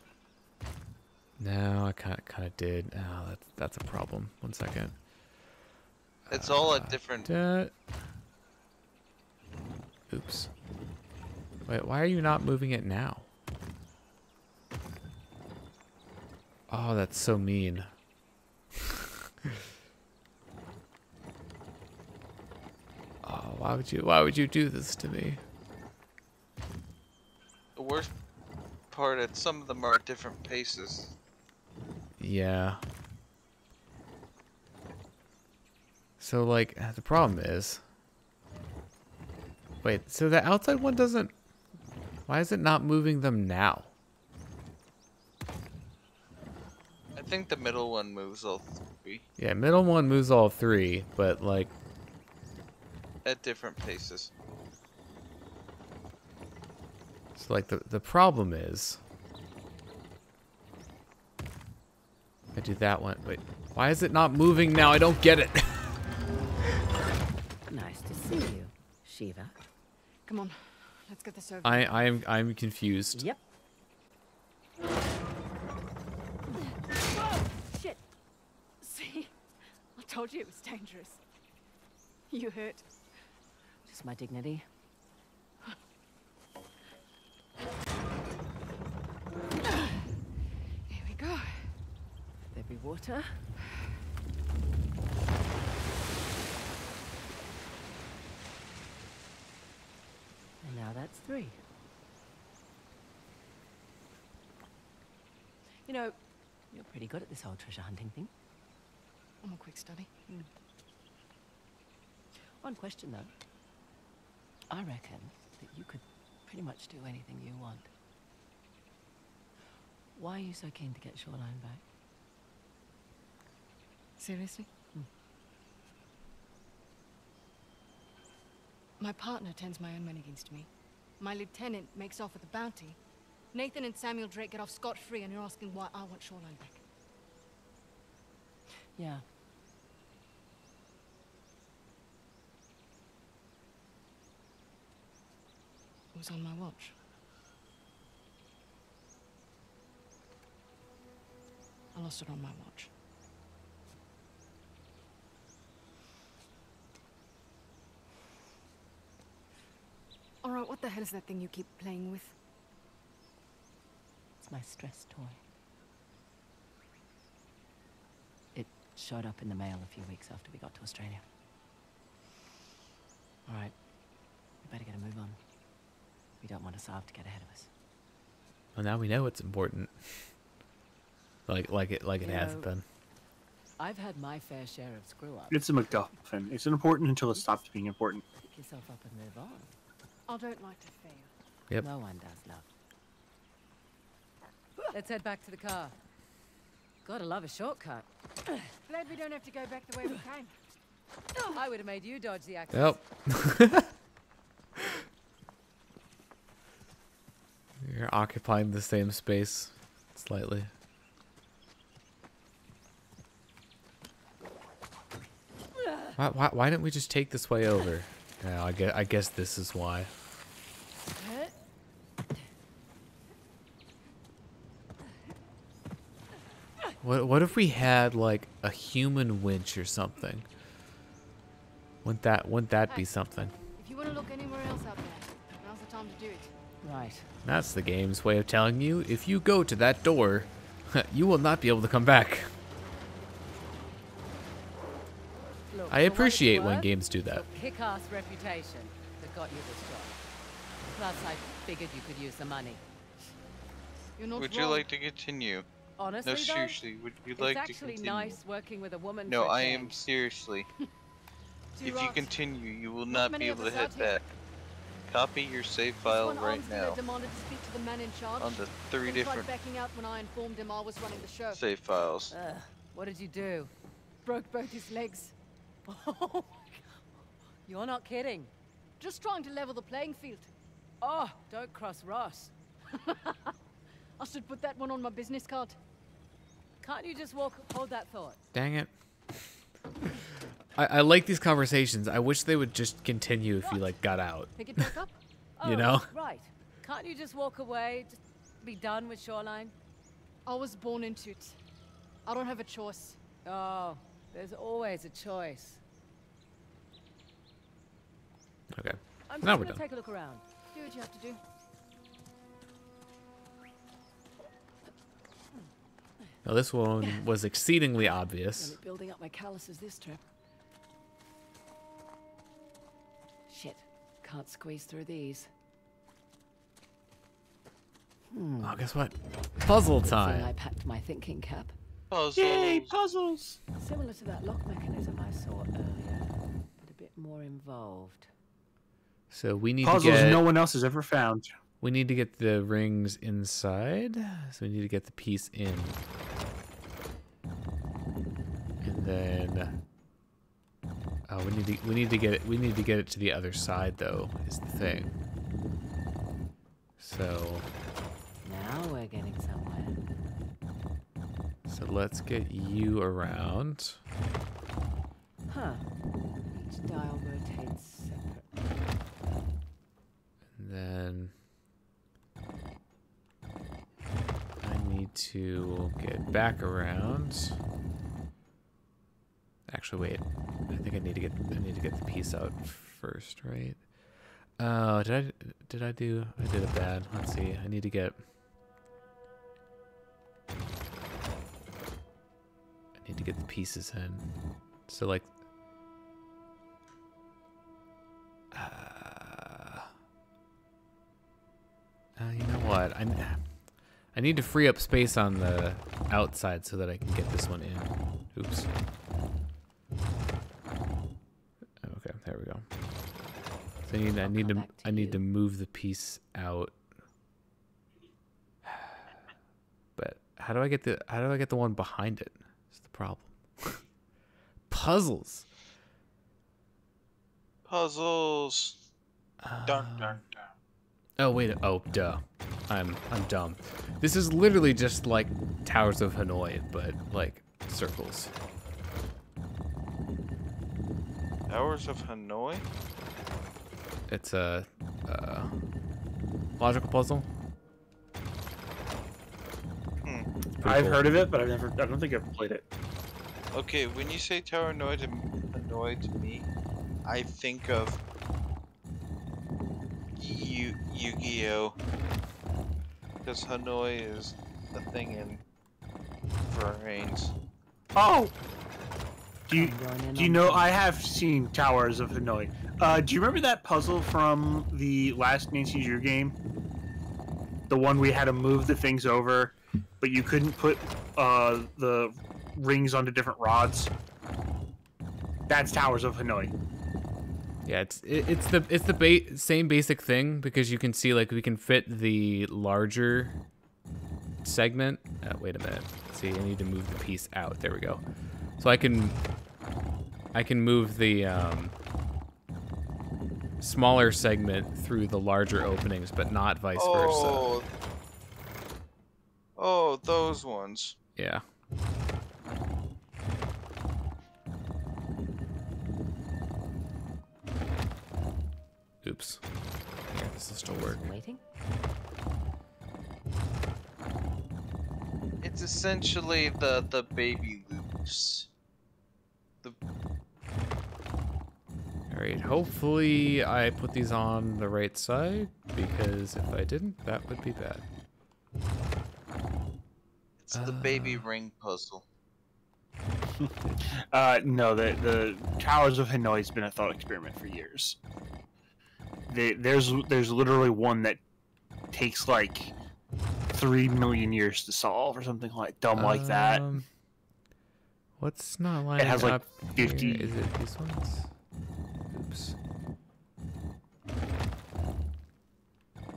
no, I kind of kind of did. Oh, that's that's a problem. One second. it's all a different. Da- Oops. Wait, why are you not moving it now? Oh, that's so mean. oh, why would you? Why would you do this to me? The worst part is some of them are at different paces. Yeah. So like uh, the problem is Wait, so the outside one doesn't Why is it not moving them now? I think the middle one moves all three Yeah, middle one moves all three, but like at different paces. so like the the problem is I do that one. Wait, why is it not moving now? I don't get it. Nice to see you, Shiva. Come on, let's get this over. I I am I'm confused. Yep. Shit. See, I told you it was dangerous. You hurt. My dignity. Here we go. There be water. And now that's three. You know, you're pretty good at this whole treasure hunting thing. I'm a quick study. Hmm. One question though. I reckon that you could pretty much do anything you want. Why are you so keen to get Shoreline back? Seriously? Hmm. My partner turns my own men against me. My lieutenant makes off with the bounty. Nathan and Samuel Drake get off scot-free, and you're asking why I want Shoreline back. Yeah. Was on my watch. I lost it on my watch. Alright, what the hell is that thing you keep playing with? It's my stress toy. It showed up in the mail a few weeks after we got to Australia. All right, we better get a move on. We don't want Asav to get ahead of us. Well, now we know it's important. like like it like it has Yeah. been. I've had my fair share of screw ups. It's a MacGuffin. It's important until it stops being important. Pick yourself up and move on. I don't like to fail. Yep. No one does, love. Let's head back to the car. Gotta love a shortcut. Glad we don't have to go back the way we came. I would have made you dodge the accident. Yep. You're occupying the same space slightly. Why, why, why didn't we just take this way over? Yeah, I guess, I guess this is why. What, what if we had like a human winch or something? Wouldn't that wouldn't that be something? If you want to look anywhere else, time to do it. Right. That's the game's way of telling you if you go to that door, you will not be able to come back. Look, I for what it's appreciate when worth, games do that. kick-ass reputation that got you this job. Plus, I figured you could use the money. You're not Would you like to continue? Honestly, No, though, seriously, would you like to actually continue? nice working with a woman. No, for a I am seriously. If you continue, you will Not not be able to us hit out here. back. Copy your save file right arms now demanded to speak to the man in charge. on the three then different backing out when I informed him I was running the show. save files. Ugh, what did you do? Broke both his legs. Oh. You're not kidding. Just trying to level the playing field. Oh, don't cross Ross. I should put that one on my business card. Can't you just walk? Hold that thought. Dang it. I, I like these conversations. I wish they would just continue if you like got out. Pick it back up. Oh, You know? Oh, right. Can't you just walk away? Just be done with Shoreline? I was born into it. I don't have a choice. Oh, there's always a choice. Okay. I'm Now just we're gonna done. take a look around. Do what you have to do. Now this one was exceedingly obvious. Really building up my calluses this trip. Can't squeeze through these. Hmm. Oh, guess what? Puzzle time. I packed my thinking cap. Puzzles. Yay, puzzles! Similar to that lock mechanism I saw earlier, but a bit more involved. So we need Puzzles to get no one else has ever found. we need to get the rings inside. So we need to get the piece in. And then Oh, we need to we need to get it we need to get it to the other side though, is the thing. So Now we're getting somewhere. so let's get you around. Huh. Each dial rotates separately. And then I need to get back around. Actually, wait. I think I need to get I need to get the piece out first, right? Oh, did I did I do I did it bad. Let's see. I need to get I need to get the pieces in. So like uh, uh, you know what? I, I need to free up space on the outside so that I can get this one in. Oops. Okay, there we go. So I need, I need to to I need to move the piece out. But how do I get the how do I get the one behind it? Is the problem. Puzzles. Puzzles. Dun Uh, dun dun. Oh wait, oh duh. I'm I'm dumb. This is literally just like Towers of Hanoi, but like circles. Hours of Hanoi? It's a uh, logical puzzle. Hmm. I've cool. heard of it, but I've never. I don't think I've played it. Okay, when you say Tower Hanoi to, Hanoi to me, I think of Yu Yu-Gi-Oh! Because Hanoi is the thing in VRAINS. Oh. Do you I'm going in do you know? I have seen Towers of Hanoi. Uh, do you remember that puzzle from the last Nancy Drew game? The one we had to move the things over, but you couldn't put uh, the rings onto different rods. That's Towers of Hanoi. Yeah, it's it, it's the it's the ba- same basic thing because you can see like we can fit the larger segment. Uh, wait a minute. See, I need to move the piece out. There we go. So I can I can move the um, smaller segment through the larger openings, but not vice versa. Oh. Oh, those ones. Yeah. Oops. Here, this will still work. Waiting? It's essentially the the baby loops. The All right, hopefully I put these on the right side because if I didn't, that would be bad. It's the baby ring puzzle. Uh, no, the the Towers of Hanoi has been a thought experiment for years. They, there's there's literally one that takes like three million years to solve, or something like dumb like that. What's not lining up? It has, like, up? here? 50 Is it these ones? Oops.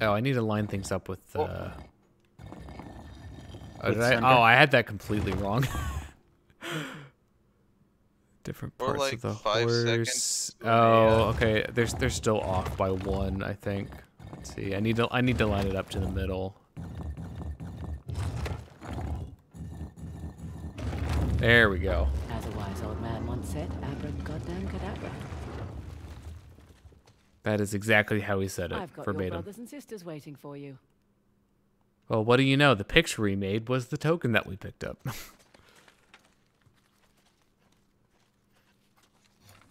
Oh, I need to line things up with. Oh. Uh... Oh, did I? Oh, I had that completely wrong. Different parts like, of the five horse. Oh, okay. They're they're still off by one, I think. Let's see. I need to I need to line it up to the middle. There we go. As a wise old man once said, Abra goddamn cadabra. That is exactly how he said it, I've got your brothers and sisters waiting for you. Well, what do you know? The picture we made was the token that we picked up.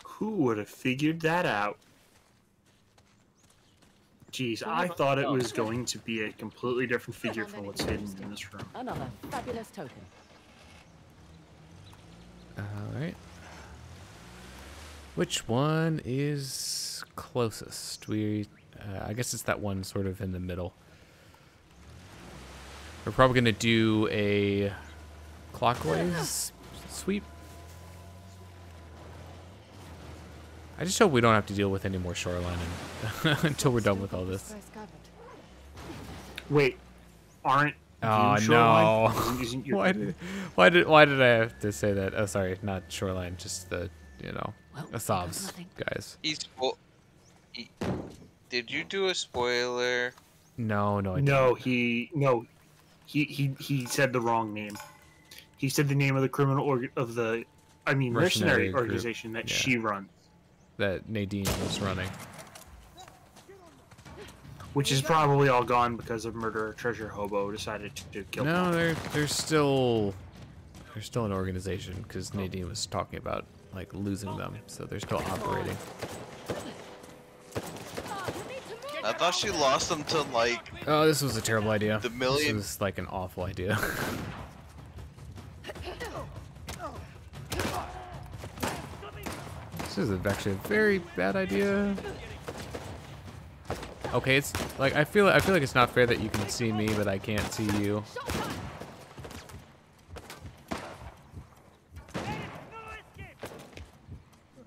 Who would have figured that out? Jeez, I thought it was going to be a completely different figure from what's hidden in this room. Another fabulous token. All right. Which one is closest? We, uh, I guess it's that one sort of in the middle. We're probably gonna do a clockwise sweep. I just hope we don't have to deal with any more shoreline until we're done with all this. Wait, aren't Oh no! Isn't, isn't your, why did, why did, why did I have to say that? Oh, sorry, not shoreline, just the, you know, Well, Asav's guys. He's. Spo- he, did you do a spoiler? No, no, I No, he no, he he he said the wrong name. He said the name of the criminal org- of the, I mean, Mercenary mercenary group. organization that Yeah. she runs, that Nadine was running. Which is probably all gone because of murderer treasure hobo decided to kill. No, them. they're they're still they're still an organization because Nadine was talking about like losing them, so they're still operating. I thought she lost them to like. Oh, this was a terrible idea. The million- This was like an awful idea. this is actually a very bad idea. Okay, it's like I feel I feel like it's not fair that you can see me, but I can't see you.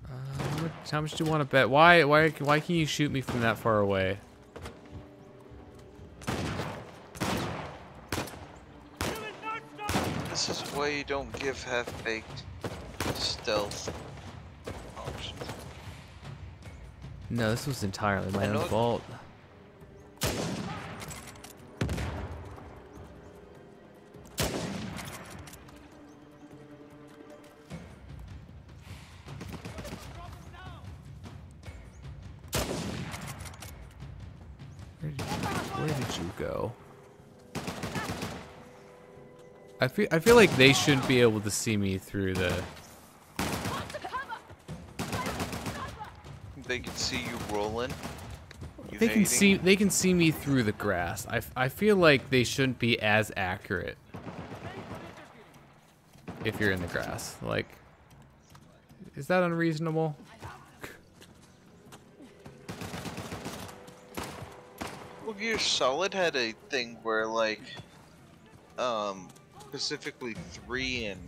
Uh, how much- do you want to bet? Why why why can you shoot me from that far away? This is why you don't give half-baked stealth options. No, this was entirely my own fault. I feel I feel like they shouldn't be able to see me through the They can see you rolling. You They can see they can see me through the grass. I, I feel like they shouldn't be as accurate if you're in the grass. Like, is that unreasonable? Well, Gear Solid had a thing where, like, um, specifically three and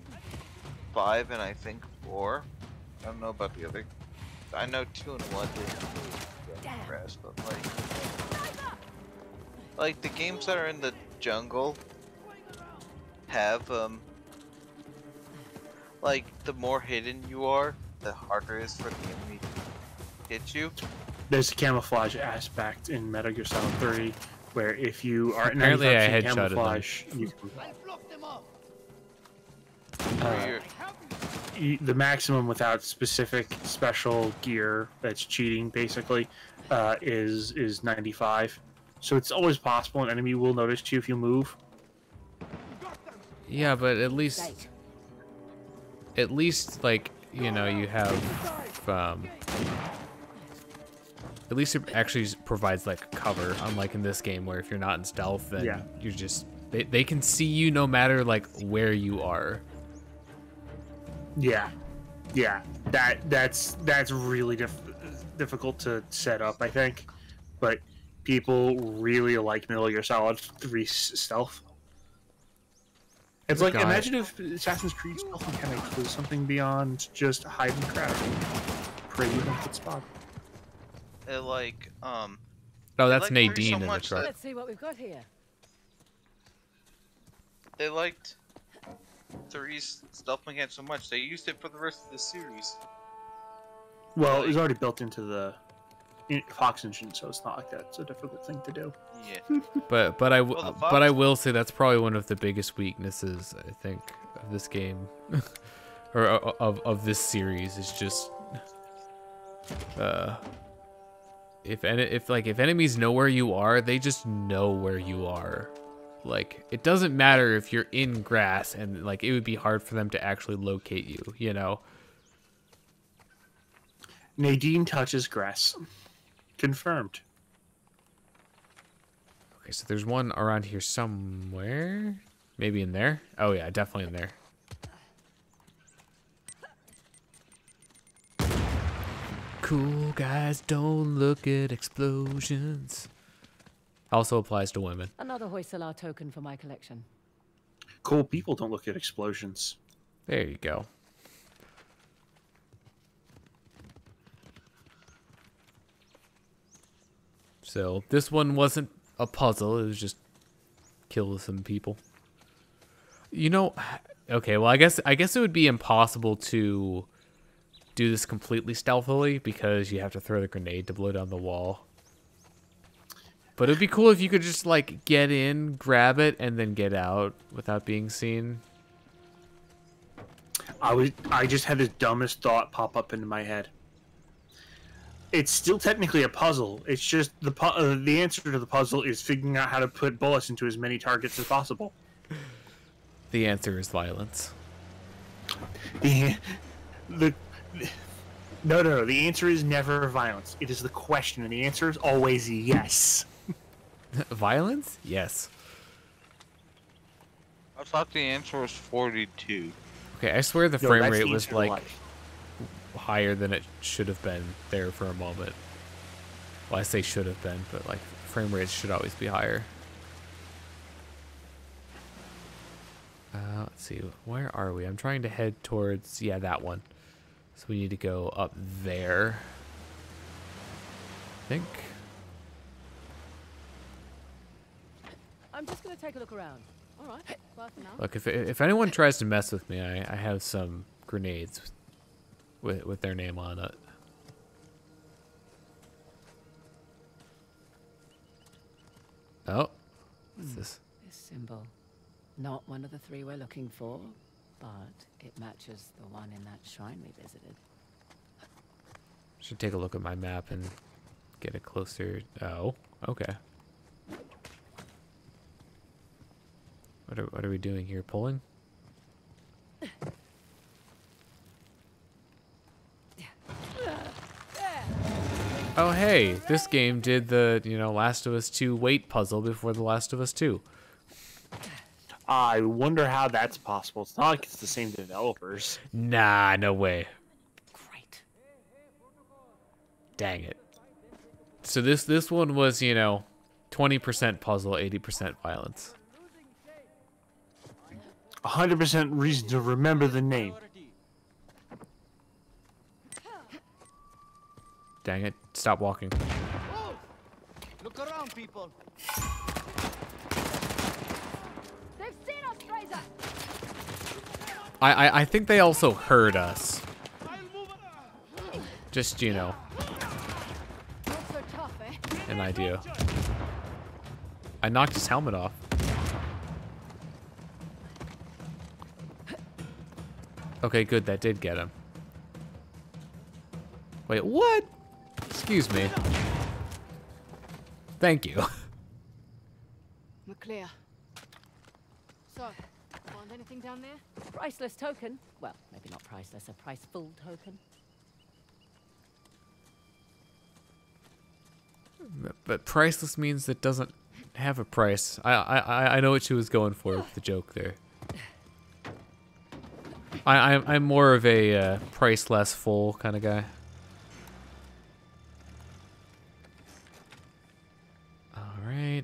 five, and I think four. I don't know about the other. I know two and one didn't really grass, but like, like the games that are in the jungle have um, like the more hidden you are, the harder it is for the enemy to hit you. There's a camouflage aspect in Metal Gear Solid 3 where if you are at Apparently I 95% headshotted them. camouflage, you can You're- the maximum without specific special gear that's cheating basically uh, is is 95 so it's always possible an enemy will notice you if you move Yeah, but at least at least like you know you have um At least it actually provides like cover, unlike in this game where if you're not in stealth, then Yeah. you're just they, they can see you no matter like where you are. Yeah, yeah. That that's that's really diff- difficult to set up, I think. But people really like Metal Gear Solid Three s- stealth. It's like Got it. imagine if Assassin's Creed stealth kind of includes something beyond just hide and crouch. Pretty good spot. It like um Oh, that's like Harry so Nadine in the truck. that- Let's see what we've got here. they liked three's stealth mechanic so much they used it for the rest of the series. Well, it was already built into the Fox engine, so it's not like that's a difficult thing to do. Yeah. But but I w- Well, the uh, but I will say that's probably one of the biggest weaknesses I think of this game, or uh, uh, of of this series is just uh if any if like if enemies know where you are, they just know where you are. Like it doesn't matter if you're in grass and like it would be hard for them to actually locate you. You know. Nadine touches grass. Confirmed. Okay, so there's one around here somewhere. Maybe in there. Oh yeah, definitely in there. Cool guys don't look at explosions. Also applies to women. Another Hoysala token for my collection. Cool people don't look at explosions. There you go. So this one wasn't a puzzle, it was just kill some people. You know, okay, well I guess I guess it would be impossible to do this completely stealthily because you have to throw the grenade to blow down the wall. But it'd be cool if you could just like get in, grab it, and then get out without being seen. I was I just had the dumbest thought pop up into my head. It's still technically a puzzle. It's just the pu- uh, the answer to the puzzle is figuring out how to put bullets into as many targets as possible. The answer is violence. The the no no no. The answer is never violence. It is the question, and the answer is always yes. Violence? Yes. I thought the answer was 42. Okay, I swear the No, frame rate was like life. higher than it should have been there for a moment. Well, I say should have been, but like frame rates should always be higher. Uh, let's see, where are we? I'm trying to head towards, yeah, that one. So we need to go up there. I think. I'm just going to take a look around. All right. Look, if if anyone tries to mess with me, I, I have some grenades with with their name on it. Oh, what's hmm. this? This symbol. Not one of the three we're looking for, but it matches the one in that shrine we visited. Should take a look at my map and get a closer. Oh, okay. What are what are we doing here? Pulling? Oh hey, this game did the you know Last of Us 2 wait puzzle before the Last of Us 2. I wonder how that's possible. It's not like it's the same developers. Nah, no way. Great. Dang it. So this this one was you know, 20% puzzle, 80% violence. 100% reason to remember the name. Dang it! Stop walking. Look around, people. They've seen us, Frazer! I, I I think they also heard us. Just you know, Not so tough, eh? an idea. I knocked his helmet off. Okay, good. That did get him. Wait, what? Excuse me. Thank you. We're clear. So, find anything down there? Priceless token. Well, maybe not priceless, a priceful token. But priceless means it doesn't have a price. I I I- I know what she was going for with the joke there. I I'm, I'm more of a uh, price less full kind of guy. All right.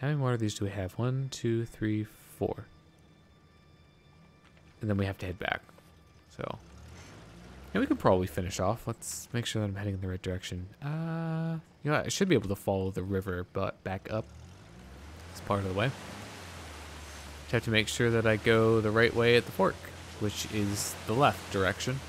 How many more of these do we have? One, two, three, four. And then we have to head back. So, yeah, we could probably finish off. Let's make sure that I'm heading in the right direction. Uh, you know, I should be able to follow the river, but back up. It's part of the way. Just have to make sure that I go the right way at the fork, which is the left direction.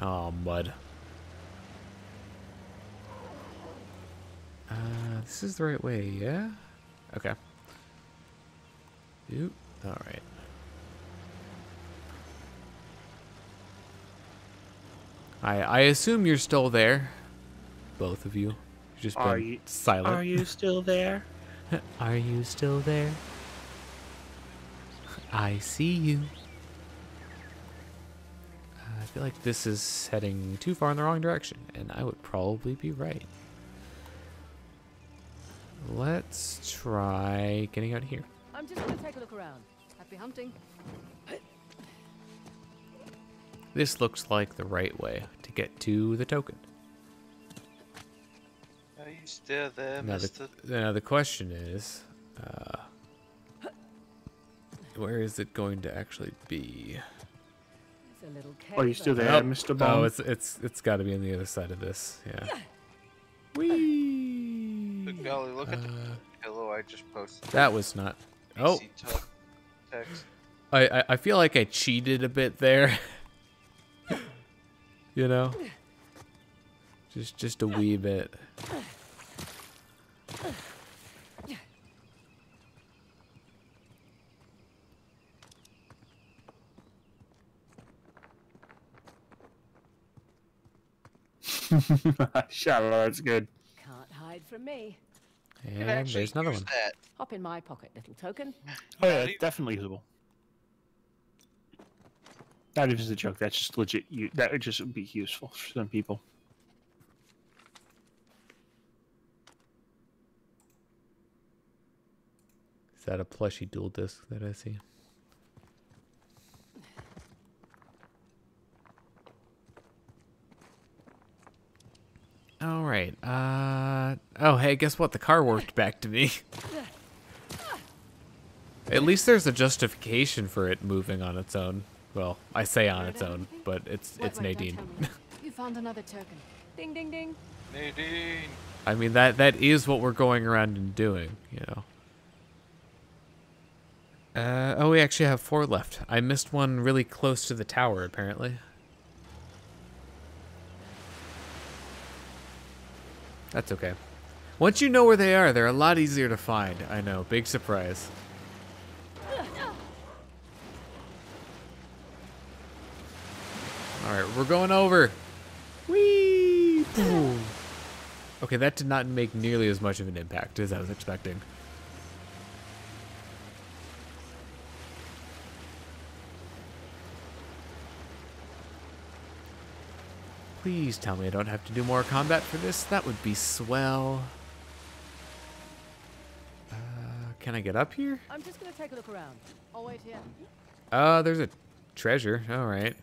Oh, mud. Uh, this is the right way, yeah? Okay. Oop. Alright. I I assume you're still there. Both of you. You've just Are been you- silent. Are you still there? Are you still there? I see you. Uh, I feel like this is heading too far in the wrong direction, and I would probably be right. Let's try getting out here. I'm just gonna take a look around. Happy hunting. This looks like the right way to get to the token. Are you still there, Now Mister? the, now the question is, uh, where is it going to actually be? A. Are you still there. there, Oh, Mr. Oh, Bond? it's it's it's got to be on the other side of this. Yeah. Whee! Good golly, look at the Uh, pillow I just posted. that was not. Oh, PC talk text. I, I I feel like I cheated a bit there. you know, just just a wee bit. Shallow, that's good. Can't hide from me. You can And actually there's another one. That. Hop in my pocket, little token. Oh yeah, Not it's even- definitely usable. Not even a joke. That's just legit. You that would just be useful for some people. Is that a plushy dual disc that I see? All right. Uh oh, hey, guess what? The car worked back to me. At least there's a justification for it moving on its own. Well, I say on its own, but it's Wait, it's wait, Nadine. you found another token. Ding, ding, ding. Nadine. I mean that that is what we're going around and doing, you know. Uh, oh, we actually have four left. I missed one really close to the tower, apparently. That's okay. Once you know where they are, they're a lot easier to find. I know, big surprise. All right, we're going over. Whee! Boom. Okay, that did not make nearly as much of an impact as I was expecting. Please tell me I don't have to do more combat for this. That would be swell. Uh, can I get up here? I'm just gonna take a look around. I'll wait here. Uh, there's a treasure. All right.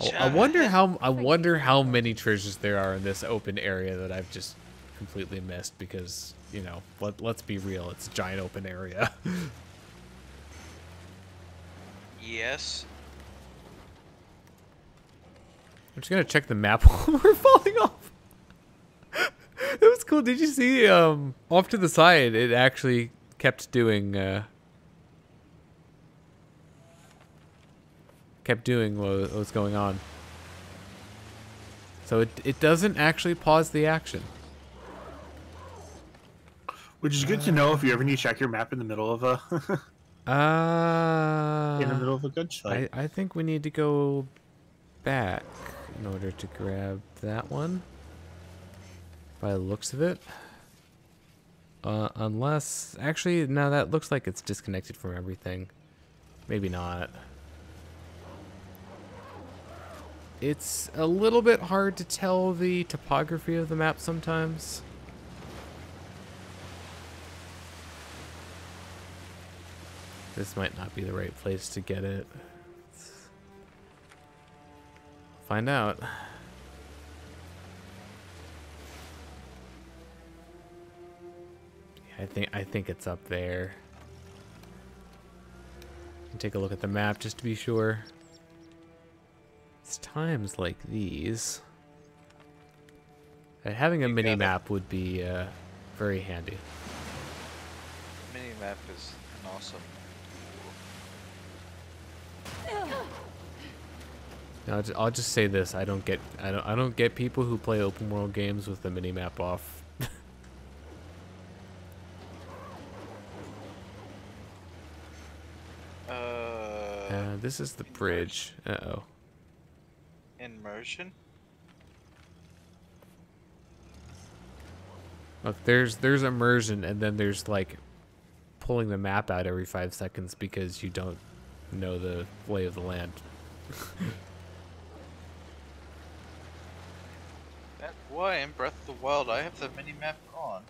Oh, I wonder how I wonder how many treasures there are in this open area that I've just completely missed because you know let let's be real, it's a giant open area. Yes. I'm just gonna check the map while we're falling off. it was cool. Did you see um off to the side? It actually kept doing uh kept doing what, was going on. So it it doesn't actually pause the action. Which is good to know if you ever need to check your map in the middle of a Uh, in the middle of a good I. I think we need to go back in order to grab that one. By the looks of it. Uh, unless, actually, no, that looks like it's disconnected from everything. Maybe not. It's a little bit hard to tell the topography of the map sometimes. This might not be the right place to get it. Let's find out. I think I think it's up there. Take a look at the map just to be sure. It's times like these. that having a You mini map would be uh, very handy. Mini map is an awesome. Now, I'll I'll just say this: I don't get, I don't, I don't get people who play open world games with the mini map off. Uh, Uh, this is the bridge. Uh oh. Immersion. Look, there's there's immersion, and then there's like pulling the map out every five seconds because you don't know the lay of the land. That's why in Breath of the Wild I have the mini map on.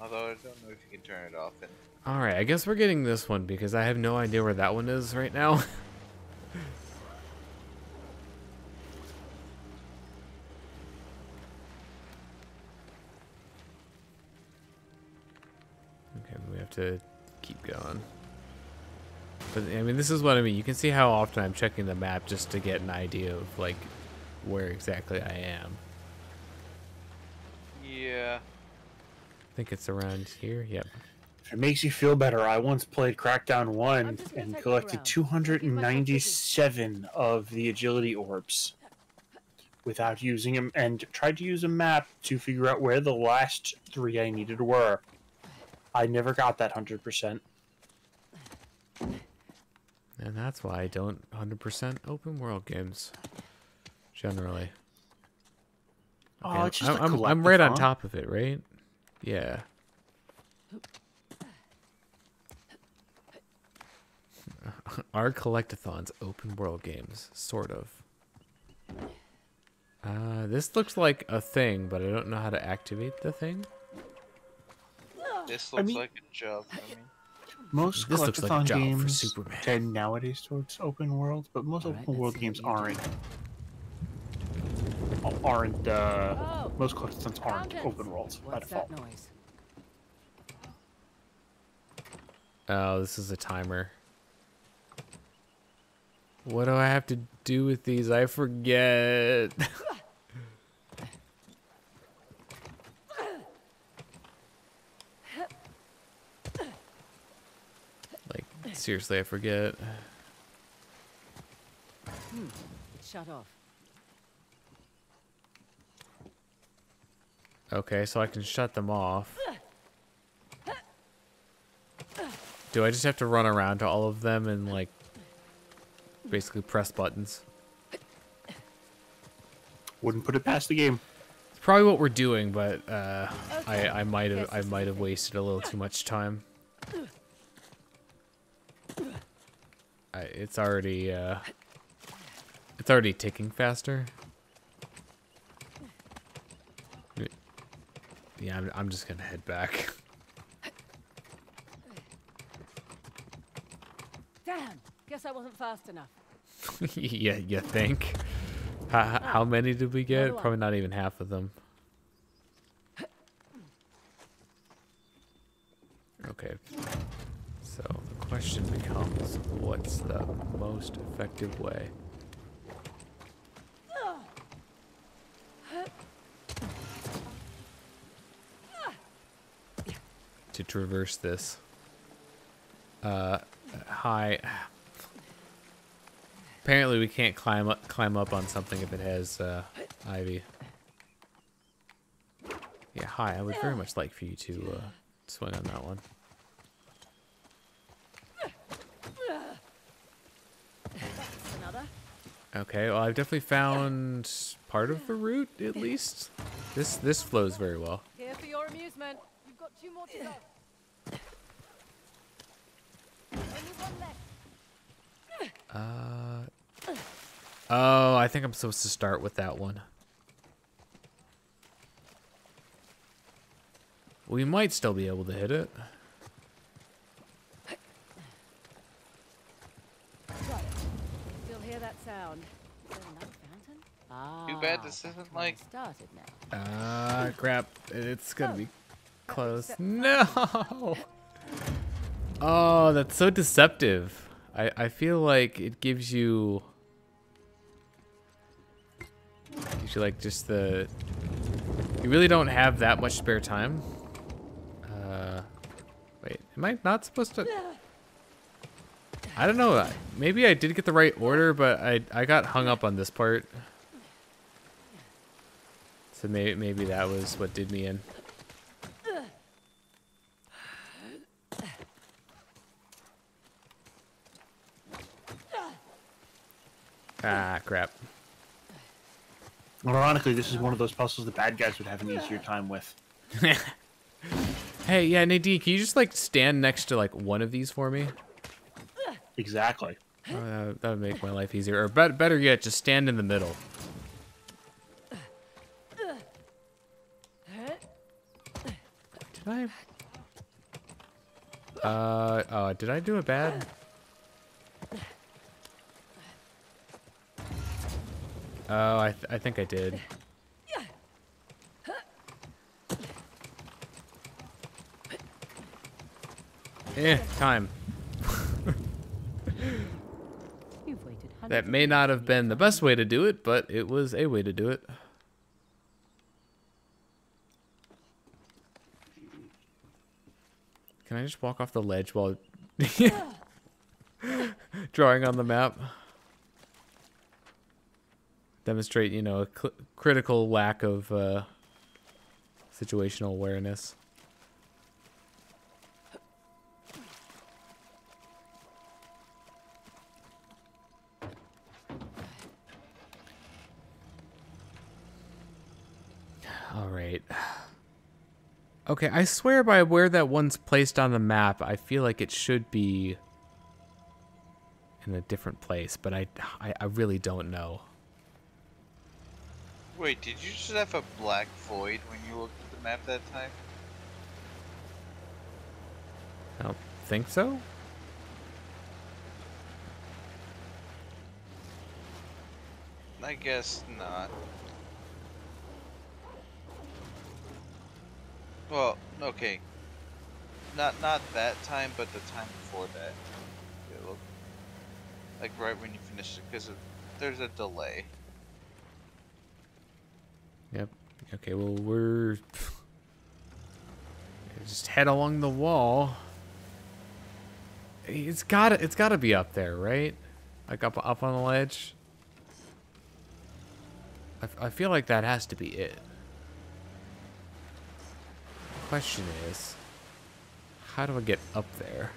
Although I don't know if you can turn it off. And All right, I guess we're getting this one because I have no idea where that one is right now. to keep going. But I mean, this is what I mean. You can see how often I'm checking the map just to get an idea of like where exactly I am. yeah, I think it's around here. Yep. If it makes you feel better, I once played Crackdown 1 I'm just gonna and collected 297 of the agility orbs without using them and tried to use a map to figure out where the last three I needed were. I never got that 100%. And that's why I don't 100% open world games. Generally. Oh, it's just I'm, a I'm, I'm right on top of it, right? Yeah. Our collectathons open world games, sort of. Uh, this looks like a thing, but I don't know how to activate the thing. This I looks mean- like a job. I mean, Most This looks like a collectathon job for games Superman. tend nowadays towards open world, but most Alright, open world games aren't. Aren't uh, Oh, most collectathons aren't open worlds by What's default. that noise? Oh, this is a timer. What do I have to do with these? I forget. like, seriously, I forget. It's shut off. Okay, so I can shut them off. Do I just have to run around to all of them and, like, basically press buttons? Wouldn't put it past the game. It's probably what we're doing, but uh, Okay, I I might have I might have wasted a little too much time. I, it's already uh, it's already ticking faster. Yeah, I'm, I'm just gonna head back. Damn! Guess I wasn't fast enough. yeah, you think? How, how many did we get? Probably not even half of them. Okay. Question becomes, what's the most effective way? To traverse this. Uh, hi. Apparently, we can't climb up climb up on something if it has uh, ivy. Yeah, hi. I would very much like for you to uh, swing on that one. That's another. Okay, well I've definitely found part of the route at least. This this flows very well. Here for your amusement. You've got two more to go. Only one left. Uh Oh, I think I'm supposed to start with that one. We might still be able to hit it. Still hear that sound. Is there another fountain? Ah, Too bad this isn't like- time started now. Ah, crap. It's gonna be close. No! Oh, that's so deceptive. I, I feel like it gives you... Gives you, like, just the... You really don't have that much spare time. Uh, wait, am I not supposed to... I don't know. Maybe I did get the right order, but I, I got hung up on this part. So maybe, maybe that was what did me in. Ah, crap. Ironically, this is one of those puzzles the bad guys would have an easier time with. Hey, yeah, Nadine, can you just like stand next to like one of these for me? Exactly. Uh, that would make my life easier. Or bet better yet, just stand in the middle. Did I? Uh, oh, did I do it bad? Oh, I, th I think I did. Eh, time. You've waited That may not have been the best way to do it, but it was a way to do it. Can I just walk off the ledge while drawing on the map? Demonstrate, you know, a critical lack of uh, situational awareness. Okay, I swear by where that one's placed on the map, I feel like it should be in a different place, but I, I, I really don't know. Wait, did you just have a black void when you looked at the map that time? I don't think so. I guess not. Well, okay. Not not that time, but the time before that. It like right when you finished it, because there's a delay. Yep. Okay, well, we're. Just head along the wall. It's gotta, it's gotta be up there, right? Like up, up on the ledge. I, I feel like that has to be it. Question is, how do I get up there?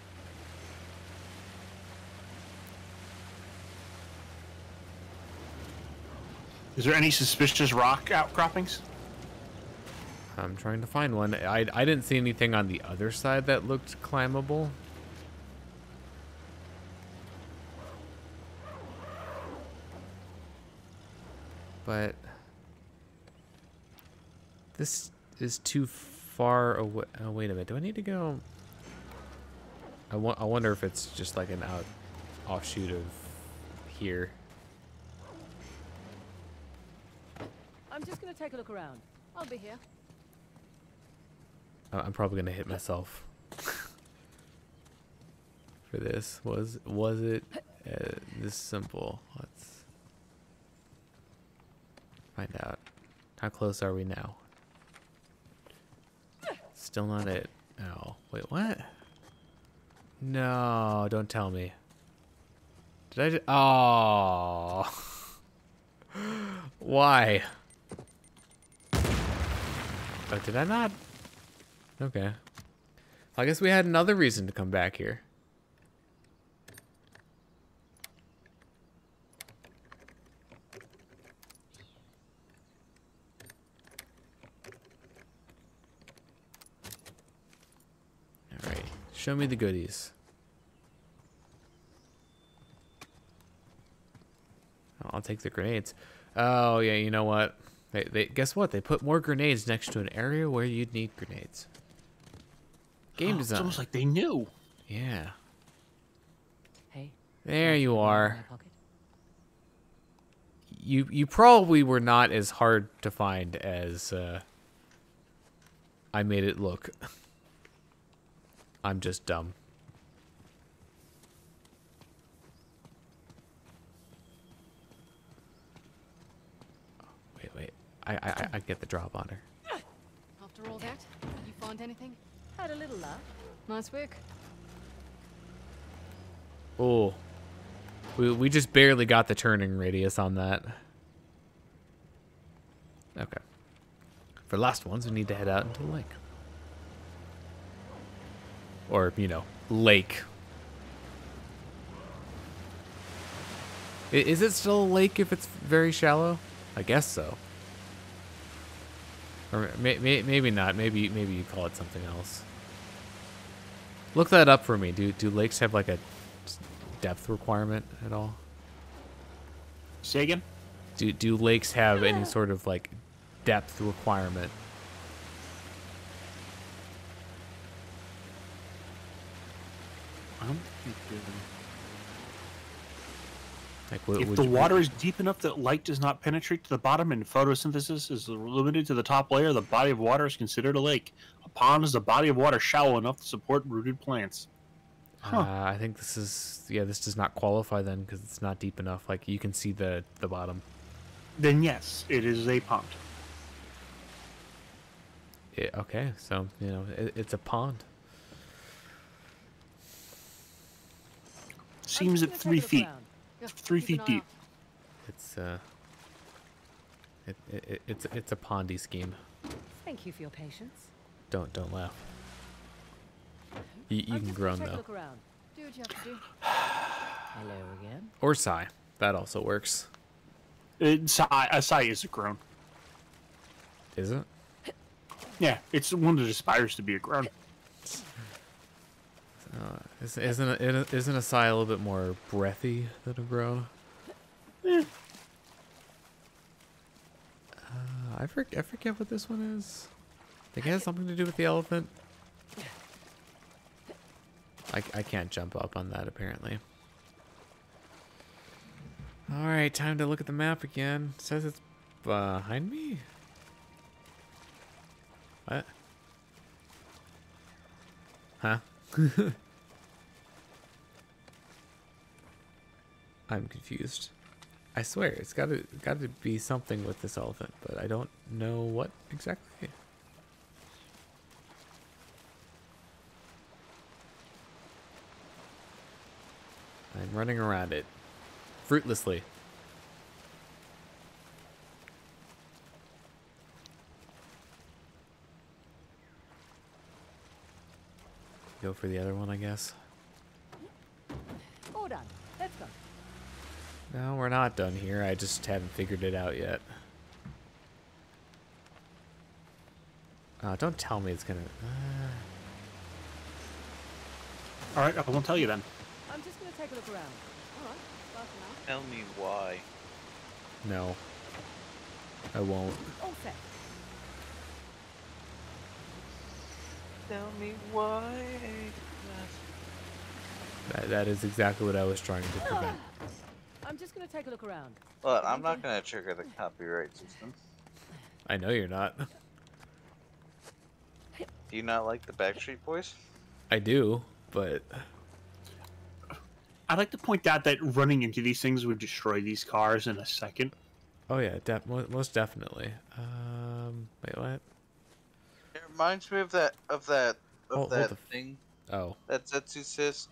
Is there any suspicious rock outcroppings? I'm trying to find one. I, I didn't see anything on the other side that looked climbable. But this is too far away. Oh, wait a minute. Do I need to go? I, wa- I wonder if it's just like an out offshoot of here. I'm just gonna take a look around. I'll be here. I'm probably gonna hit myself for this. Was was it uh, this simple? Let's find out. How close are we now? Still not it. Oh, wait, what? No, don't tell me. Did I? Just, oh, why? Oh, did I not? Okay. I guess we had another reason to come back here. Show me the goodies. Oh, I'll take the grenades. Oh yeah, you know what? They, they guess what? They put more grenades next to an area where you'd need grenades. Game It's design. It's almost like they knew. Yeah. Hey. There you are. You you probably were not as hard to find as uh, I made it look. I'm just dumb. Wait, wait. I, I, I- I get the drop on her. After all that, you find anything? Had a little laugh. Nice work. Oh. We, we just barely got the turning radius on that. Okay. For last ones, we need to head out into the lake. Or, you know, lake. Is it still a lake if it's very shallow? I guess so. Or may, may, maybe not. Maybe maybe you call it something else. Look that up for me. Do do lakes have like a s- depth requirement at all? Say again? Do do lakes have any sort of like depth requirement? I don't think they do. Like, what, If the water is deep enough that light does not penetrate to the bottom and photosynthesis is limited to the top layer, the body of water is considered a lake. A pond is a body of water shallow enough to support rooted plants. Huh. Uh, I think this is yeah. This does not qualify then because it's not deep enough. Like you can see the the bottom. Then yes, it is a pond. Yeah, okay, so you know it, it's a pond. Seems at three feet. around. Three feet deep. It's uh. It, it, it- it's it's a pondy scheme. Thank you for your patience. Don't don't laugh. You, you can groan take though. Do what you have to do. Hello again. or sigh. That also works. It, sigh, a sigh is a groan. Is it? Yeah, it's one that aspires to be a groan. Uh, is- isn't it- isn't a sigh a little bit more breathy than a groan? Uh, I forget I forget what this one is. I think it has something to do with the elephant. I, I can't jump up on that apparently. All right, time to look at the map again. It says it's behind me. What? Huh? I'm confused. I swear it's got to got to be something with this elephant, but I don't know what exactly. I'm running around it fruitlessly. Go for the other one, I guess. All done. Let's go. No, we're not done here. I just haven't figured it out yet. Uh, don't tell me it's gonna. Uh, All right, I won't tell you then. I'm just gonna take a look around. All right, start now. Tell me why. no, I won't. All set. Tell me why. That, that is exactly what I was trying to prevent. I'm just gonna take a look around. But I'm not gonna trigger the copyright system. I know you're not. Do you not like the Backstreet Boys? I do, but I'd like to point out that running into these things would destroy these cars in a second. oh yeah, def- most definitely. Um, wait, what? It reminds me of that of that of Hold- hold that the thing Oh, that Zetsu says.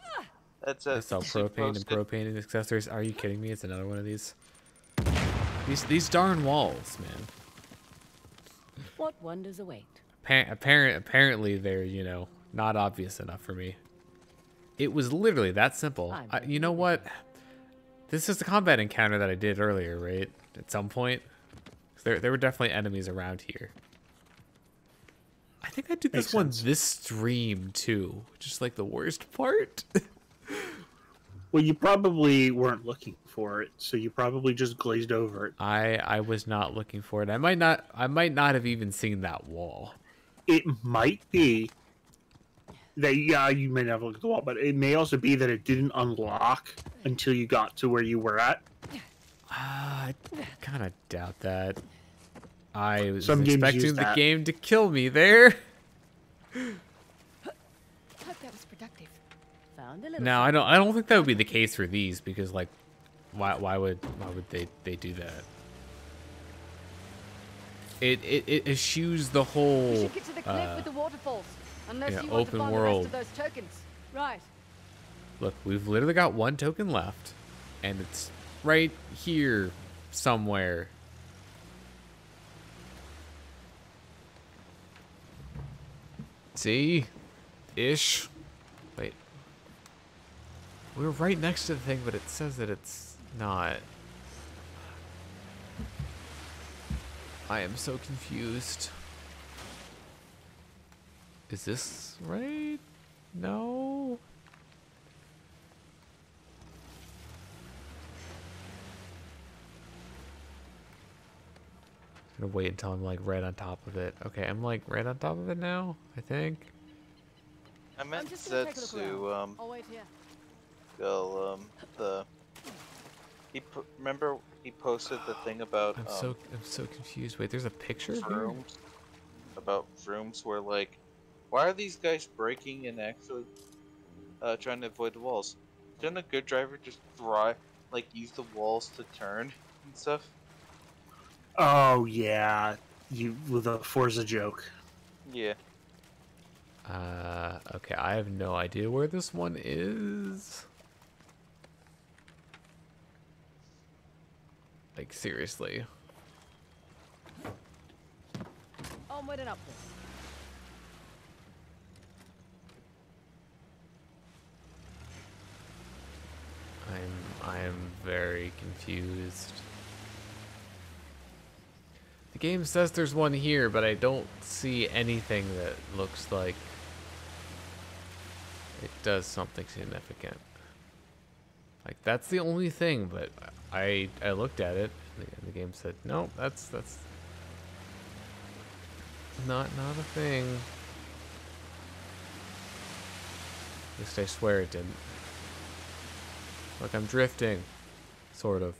That's I a sell propane and propane and accessories. Are you kidding me? It's another one of these. These these darn walls, man. What wonders await? Apparent, apparent, apparently they're you know not obvious enough for me. It was literally that simple. I'm you know what? This is the combat encounter that I did earlier, right? At some point, there there were definitely enemies around here. I think I did this Makes one sense. this stream too, which is like the worst part. Well, you probably weren't looking for it, so you probably just glazed over it. I I was not looking for it. I might not I might not have even seen that wall. It might be that yeah, you may not have looked at the wall, but it may also be that it didn't unlock until you got to where you were at. Ah, I kind of doubt that. I was Some expecting the that. game to kill me there. Hope that was productive. Found a little. No, I don't. I don't think that would be the case for these because, like, why? Why would? Why would they? They do that? It it it eschews the whole. should get to the cliff uh, with the waterfalls. Unless yeah, you want open to find world. the rest of those tokens. Right. Look, we've literally got one token left, and it's right here somewhere. See? Ish. Wait. We were right next to the thing, but it says that it's not. I am so confused. Is this right? No. gonna wait until I'm like right on top of it. Okay, I'm like right on top of it now. I think. I meant just gonna take a look um, I'll wait here. Go, um, the. He po- remember he posted the thing about I'm um, so I'm so confused. Wait, there's a picture here. rooms about rooms where like, why are these guys breaking and actually uh, trying to avoid the walls? Shouldn't a good driver just drive like use the walls to turn and stuff? Oh yeah, you with a Forza joke. Yeah. Uh, okay, I have no idea where this one is. Like seriously. Onward and upward. I'm I am very confused. The game says there's one here, but I don't see anything that looks like it does something significant. Like that's the only thing, but I I looked at it and the, game said no, that's that's not not a thing. At least I swear it didn't. Look, I'm drifting. Sort of.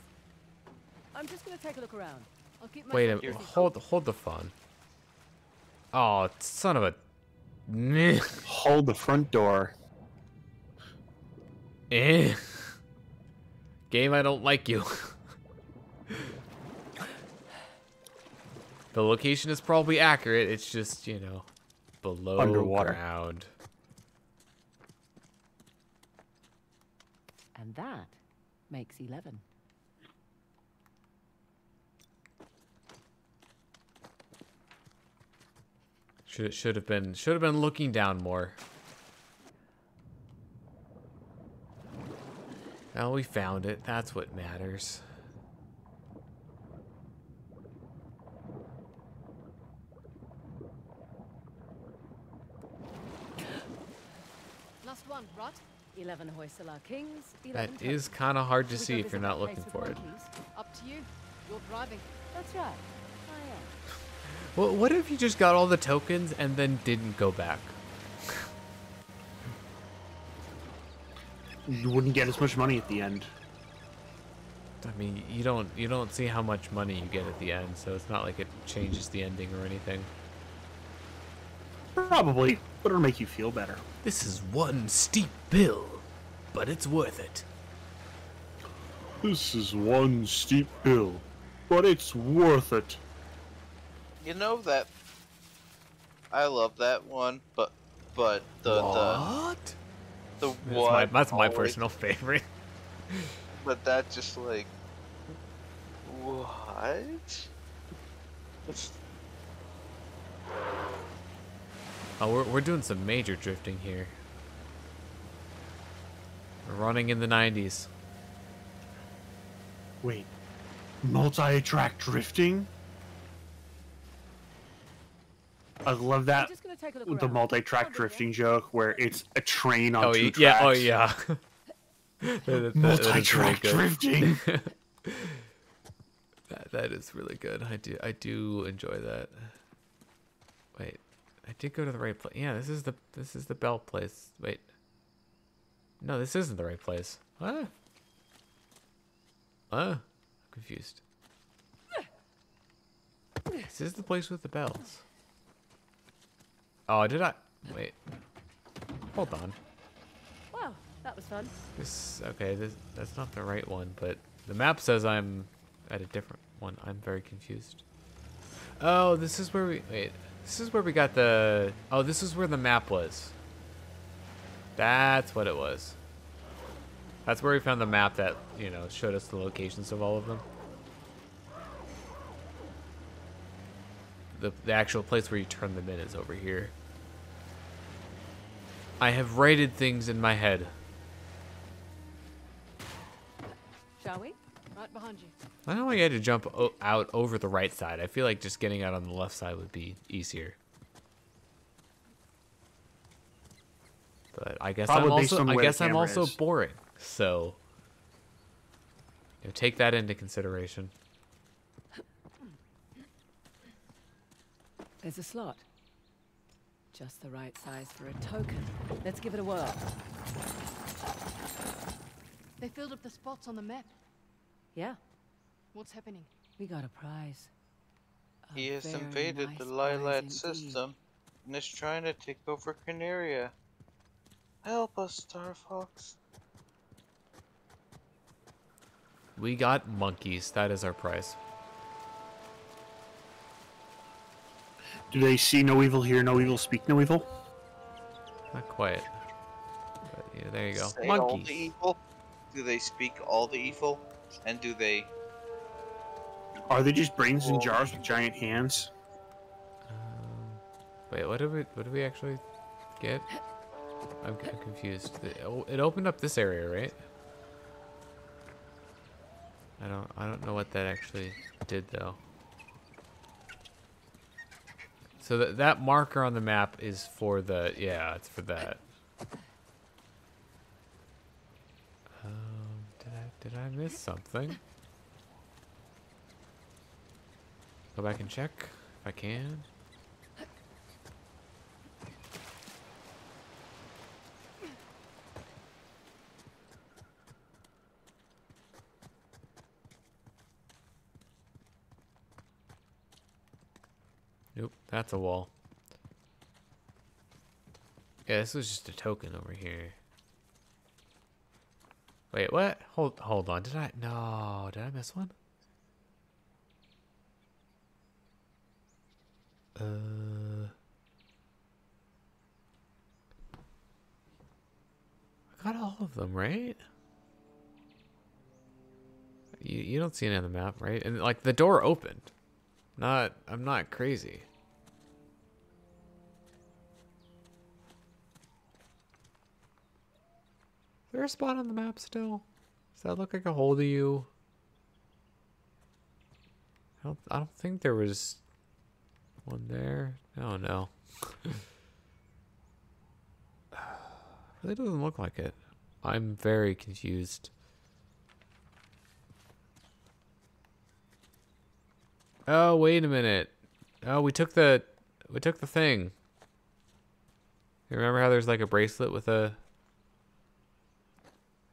I'm just gonna take a look around. I'll keep my Wait a minute. Hold, hold the phone. Oh, son of a. Hold the front door. Eh. Game, I don't like you. the location is probably accurate. It's just, you know, below Underwater. ground. And that makes 11. Should should have been should have been looking down more. Well, we found it. That's what matters. Last one, Rot. 11 Hoysala Kings, 11 That is kind of hard to see if you're not looking for it. Up to you. You're driving. That's right. I am. Well, what if you just got all the tokens and then didn't go back? You wouldn't get as much money at the end. I mean, you don't you don't see how much money you get at the end, so it's not like it changes the ending or anything. Probably, but it'll make you feel better. This is one steep bill, but it's worth it. This is one steep hill, but it's worth it. You know that. I love that one, but but the the what? the That's one. my, that's my always- personal favorite. But that just like what? Oh, we're, we're doing some major drifting here. We're running in the 90s. Wait, multi-track drifting? I love I'm that just gonna take a look with the multi-track drifting joke where it's a train on Oh two y- tracks. yeah. Oh yeah. That- that- that is really Multi-track good. drifting. That, that is really good. I do I do enjoy that. Wait, I did go to the right place. Yeah, this is the this is the bell place. Wait. No, this isn't the right place. What? Uh, I'm confused. This is the place with the bells. Oh, did I? Wait. Hold on. Wow, that was fun. This okay. This that's not the right one, but the map says I'm at a different one. I'm very confused. Oh, this is where we wait. This is where we got the. Oh, this is where the map was. That's what it was. That's where we found the map that you know showed us the locations of all of them. The the actual place where you turn them in is over here. I have rated things in my head. Shall we? Right behind you. I don't know why you had to jump o- out over the right side. I feel like just getting out on the left side would be easier. But I guess Probably I'm also I guess I'm also is. boring. So you know, take that into consideration. There's a slot. Just the right size for a token. Let's give it a whirl. They filled up the spots on the map. Yeah, What's happening? we got a prize. A He has invaded nice the prize Lylat system and is trying to take over Corneria. Help us, Star Fox. We got monkeys. That is our prize. Do they see no evil, hear no evil, speak no evil? Not quite. But yeah, there you go. Say all the monkeys. evil? Do they speak all the evil? And do they Are they just brains in jars with giant hands? Um, wait, what did we what did we actually get? I'm, I'm confused. It opened up this area, right? I don't I don't know what that actually did though. So that that marker on the map is for the yeah, it's for that. Um, did I did I miss something? Go back and check if I can. Nope, that's a wall. Yeah, this was just a token over here. Wait, what? Hold hold on. Did I no, did I miss one? Uh I got all of them, right? You you don't see any on the map, right? And like the door opened. Not I'm not crazy. There a spot on the map still? Does that look like a hole to you? I don't I don't think there was one there. Oh no. really doesn't look like it. I'm very confused. Oh, wait a minute. Oh, we took the we took the thing. You remember how there's like a bracelet with a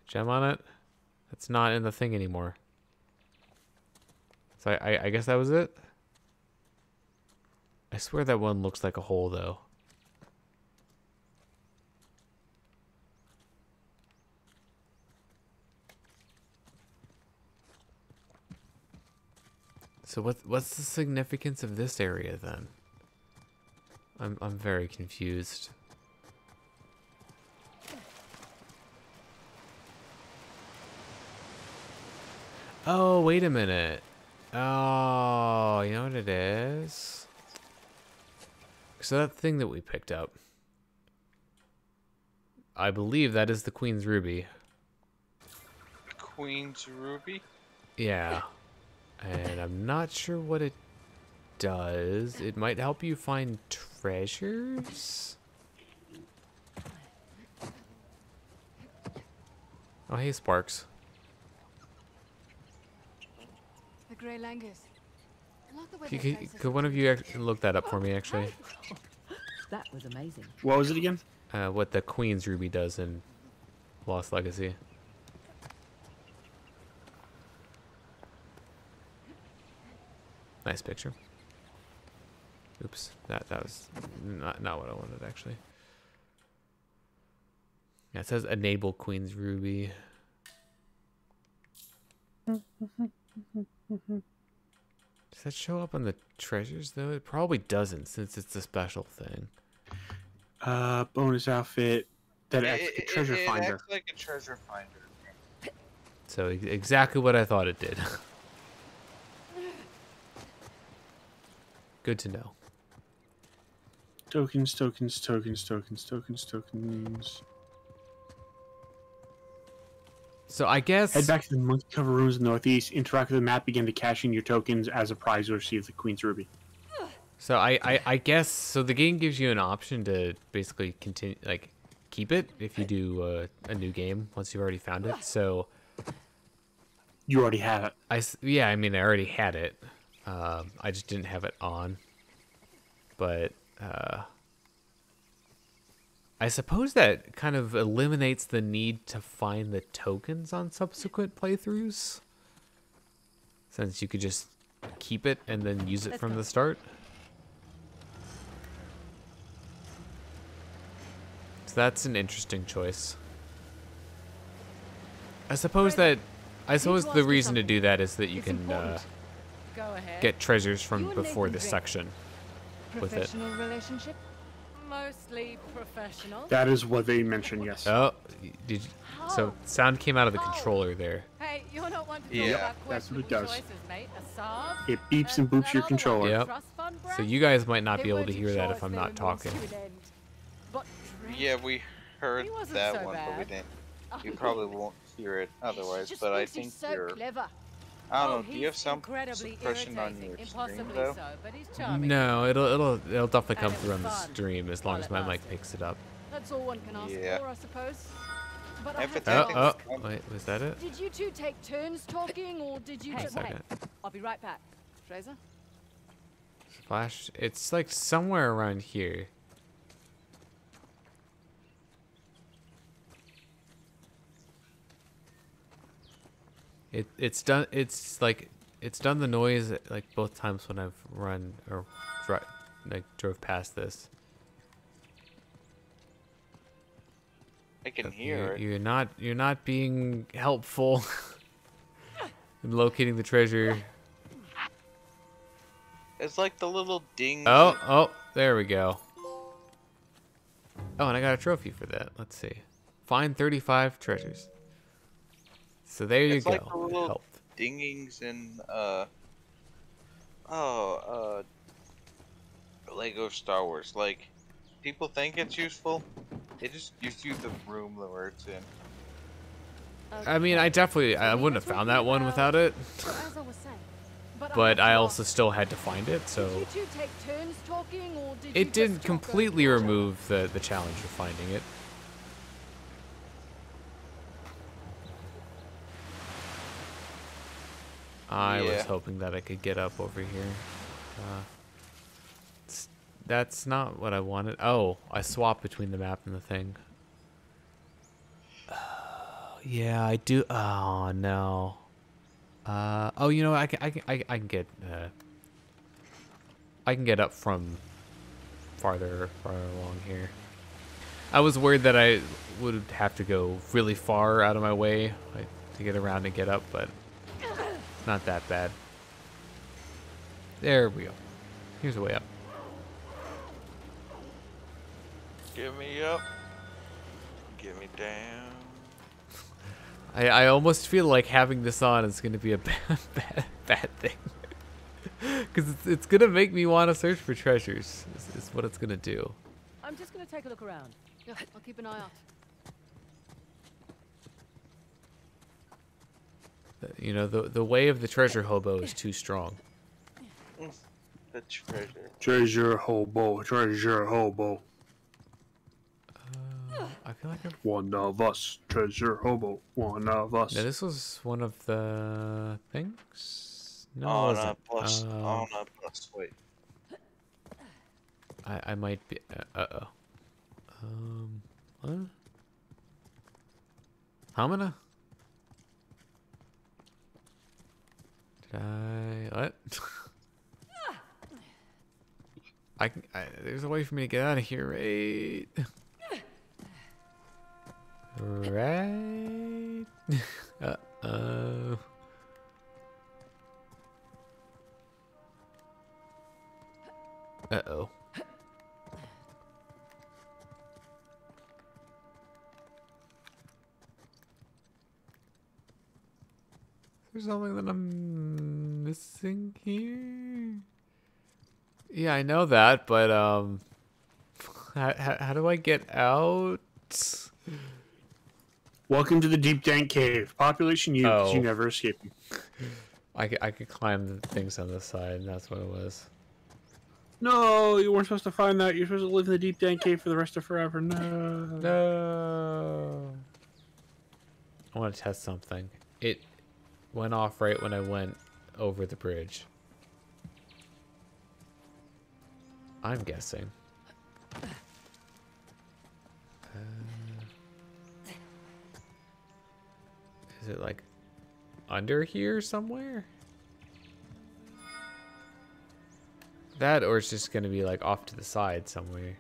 gem on it? That's not in the thing anymore. So I, I, I guess that was it. I swear that one looks like a hole though. So what what's the significance of this area then? I'm I'm very confused. Oh, wait a minute. Oh, you know what it is? So that thing that we picked up. I believe that is the Queen's Ruby. Queen's Ruby? Yeah. And I'm not sure what it does. It might help you find treasures. Oh, hey, Sparks. The Grey Langurs. I like the way Could, could, could one of you look that up for me, actually? That was amazing. What was it again? Uh, what the Queen's Ruby does in Lost Legacy. Nice picture. Oops, that that was not not what I wanted actually. Yeah, it says enable Queen's Ruby. Does that show up on the treasures though? It probably doesn't since it's a special thing. Uh, bonus outfit. That acts like a treasure it finder. acts like a treasure finder. So exactly what I thought it did. Good to know. Tokens, tokens, tokens, tokens, tokens, tokens. So I guess Head back to the monkey cover rooms in the northeast. Interact with the map. Begin to cash in your tokens as a prize to receive the Queen's Ruby. So I, I, I guess so. The game gives you an option to basically continue, like, keep it if you do uh, a new game once you've already found it. So You already have it. I yeah, I mean, I already had it. Um, I just didn't have it on. But uh, I suppose that kind of eliminates the need to find the tokens on subsequent playthroughs, since you could just keep it and then use it Let's from go. the start. So that's an interesting choice. I suppose that I suppose the reason to do that is that you It's can uh. Go ahead. get treasures from before this drink. section. with it. Professional relationship? Mostly professional. That is what they mentioned. Yes. Oh, did you, so oh. sound came out of the How? controller there. Hey, you're not one to talk Yeah, about that's what it does. choices, mate. It beeps and boops your controller. Yep. So you guys might not They be able to hear that if I'm not talking. to an end. But Yeah, we heard He that so one, but we didn't. You probably won't hear it otherwise. But I think so you're. clever. I oh, don't know. Do you have some incredibly suppression on irritating, your stream though? so, but he's. No, it'll it'll it'll definitely come through on the stream as long as my mic picks it up. That's all one can ask Yeah. for, I suppose. But if it's oh, oh, wait, was that it? Did you two take turns talking, or did you? Hey, just... second. I'll be right back. Frazer? Flash. It's like somewhere around here. It it's done. It's like it's done the noise like both times when I've run or dri- like drove past this. I can But hear you're, it. you're not you're not being helpful in locating the treasure. It's like the little ding. Oh, oh, there we go. Oh, and I got a trophy for that. Let's see. Find 35 treasures. So there you It's go. like the little Help. dingings in uh oh uh Lego Star Wars. Like people think it's useful. It just gives you the room where it's in. I mean, I definitely I wouldn't have found that one without it, So as I was saying... But, but I also still had to find it, Did so you two take turns talking, or did it just didn't completely over each other? remove the the challenge of finding it. I was hoping that I could get up over here. Uh, that's not what I wanted. Oh, I swapped between the map and the thing. Oh, yeah, I do. Oh no. Uh, oh, you know, I can, I can, I, I can get, uh, I can get up from farther, farther along here. I was worried that I would have to go really far out of my way like, to get around and get up, but not that bad. There we go. Here's a way up. Get me up. Get me down. I, I almost feel like having this on is going to be a bad, bad, bad thing. Because it's, it's going to make me want to search for treasures, is, is what it's going to do. I'm just gonna take a look around. Yeah, I'll keep an eye out. You know, the, the way of the treasure hobo is too strong. the treasure. Treasure hobo, treasure hobo. Uh, I feel like I've... One of us, treasure hobo. One of us. No, this was one of the things. No, it oh, wasn't. not plus. Um, oh, not plus. Wait. I I might be. Uh oh. Um. What? Hamina? Did What? I can. I, there's a way for me to get out of here, right? Right. uh oh. Oh. There's something that I'm missing here. Yeah, I know that, but um, how, how, how do I get out? Welcome to the deep dank cave. Population you, 'cause you Oh. never escape. I could, I could climb the things on the side, and that's what it was. No, you weren't supposed to find that. You're supposed to live in the deep dank cave for the rest of forever. No. No. I want to test something. It went off right when I went over the bridge. I'm guessing. Uh, is it like under here somewhere? That or it's just gonna be like off to the side somewhere.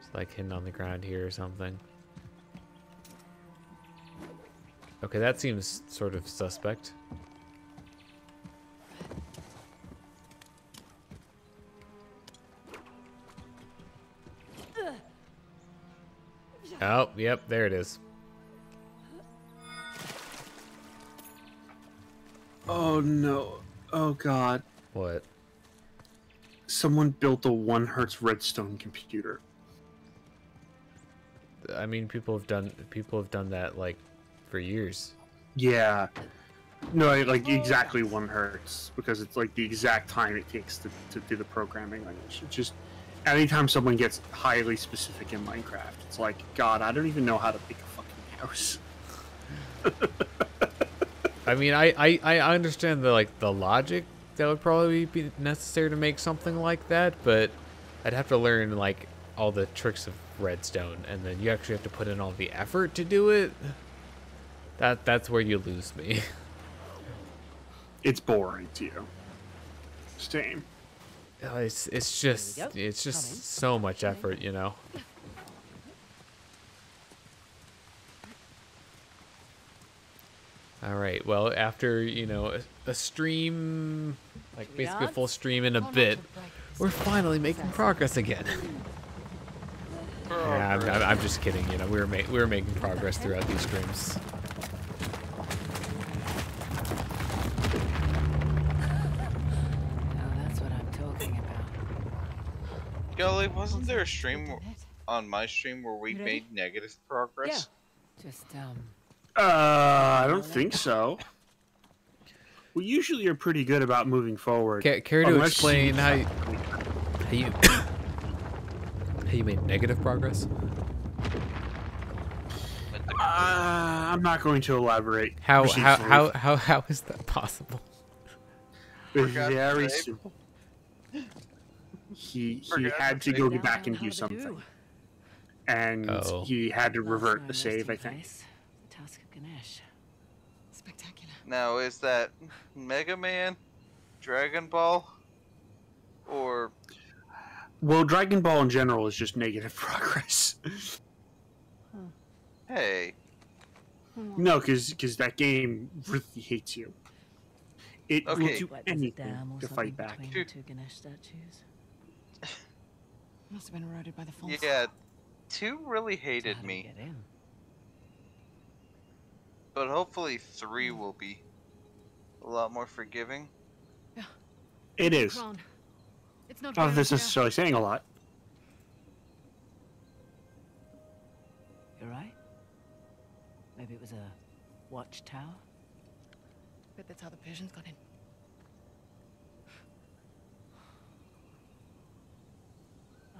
It's like hidden on the ground here or something. Okay, that seems sort of suspect. Oh, yep, there it is. Oh no. Oh god. What? Someone built a one hertz redstone computer. I mean, people have done people have done that like for years. Yeah. No, like exactly one hertz because it's like the exact time it takes to, to do the programming language. It's just anytime someone gets highly specific in Minecraft, it's like, God, I don't even know how to make a fucking house. I mean, I, I, I understand the like the logic that would probably be necessary to make something like that, but I'd have to learn like all the tricks of redstone, and then you actually have to put in all the effort to do it. That that's where you lose me. It's boring to you. Same. Uh, It's it's just it's just Coming. so much effort, you know. All right. Well, after you know a, a stream, like basically a full stream in a bit, to break this. we're finally making progress again. yeah, I'm, I'm, I'm just kidding. You know, we were ma- we were making progress throughout these streams. Oh, that's what I'm talking about. Gully, wasn't there a stream on my stream where we made negative progress? Yeah. Just, um, Uh, I don't think so. We usually are pretty good about moving forward. Ca- care to Unless explain you- how you, how you how you made negative progress? Uh, I'm not going to elaborate. How how, how how how is that possible? It's Forgot to very simple. He he Forgot had to go Now back and do something, do. and Oh. he had to revert the save. I think. The task of Ganesh. Spectacular. Now, is that Mega Man, Dragon Ball, or Well, Dragon Ball in general is just negative progress. hey? Hmm. no, because because that game really hates you. It will Okay. do What, there's a anything to fight back. between two Ganesh statues? Must have been eroded by the falls. Yeah, two really hated how me, get in? but hopefully three will be a lot more forgiving. Yeah. It is. It's not Not this is necessarily saying a lot. You're right. Maybe it was a watchtower? Bet that's how the Persians got in.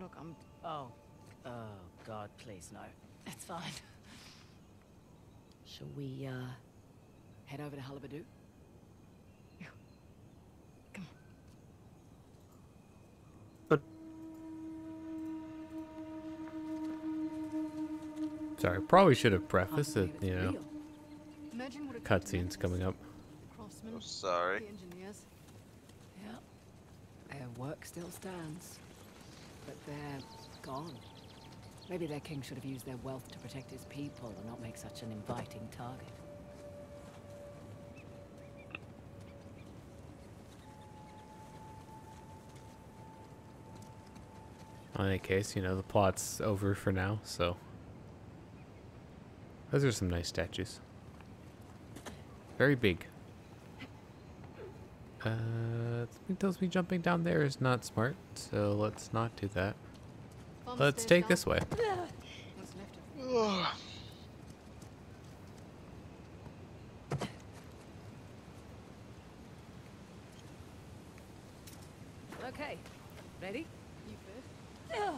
Look, I'm. Oh. Oh, God, please, no. It's fine. Shall we, uh, head over to Halebidu? Sorry, probably should have prefaced it, you know, real. Imagine what it could be meant cutscenes coming up. the I'm sorry. Yeah. Their work still stands. But they're gone. Maybe their king should have used their wealth to protect his people and not make such an inviting target. In any case, you know, the plot's over for now, so. Those are some nice statues. Very big. Uh, something tells me jumping down there is not smart, so let's not do that. Farm Let's take down. this way. What's left of it. Okay. Ready? You first.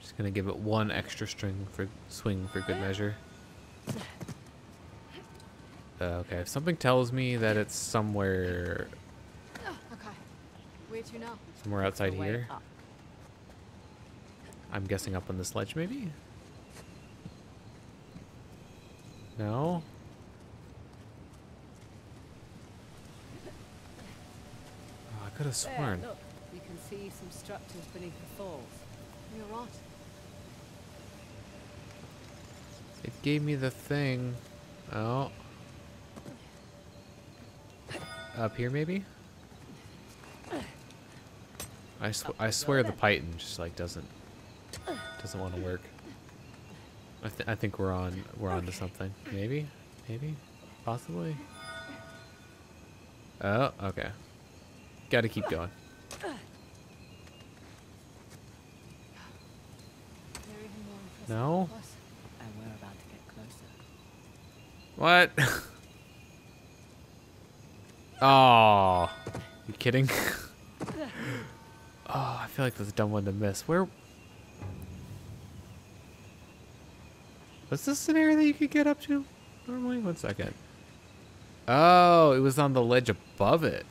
Just gonna give it one extra string for swing for good measure. Uh, okay, if something tells me that it's somewhere Okay. Where to now? somewhere outside here, up. I'm guessing up on this ledge maybe? No? Oh, I could have There, sworn. look. You can see some structures beneath the falls. You're right. It gave me the thing. Oh. Up here, maybe? I, sw I swear the piton just like doesn't doesn't want to work. I, th I think we're on we're on to something. Maybe, maybe, possibly. Oh, okay. Got to keep going. They're even more impressive No? up close. And we're about to get closer. What? Oh, you kidding? oh, I feel like that's a dumb one to miss. Where? Was this an area that you could get up to normally? One second. Oh, it was on the ledge above it.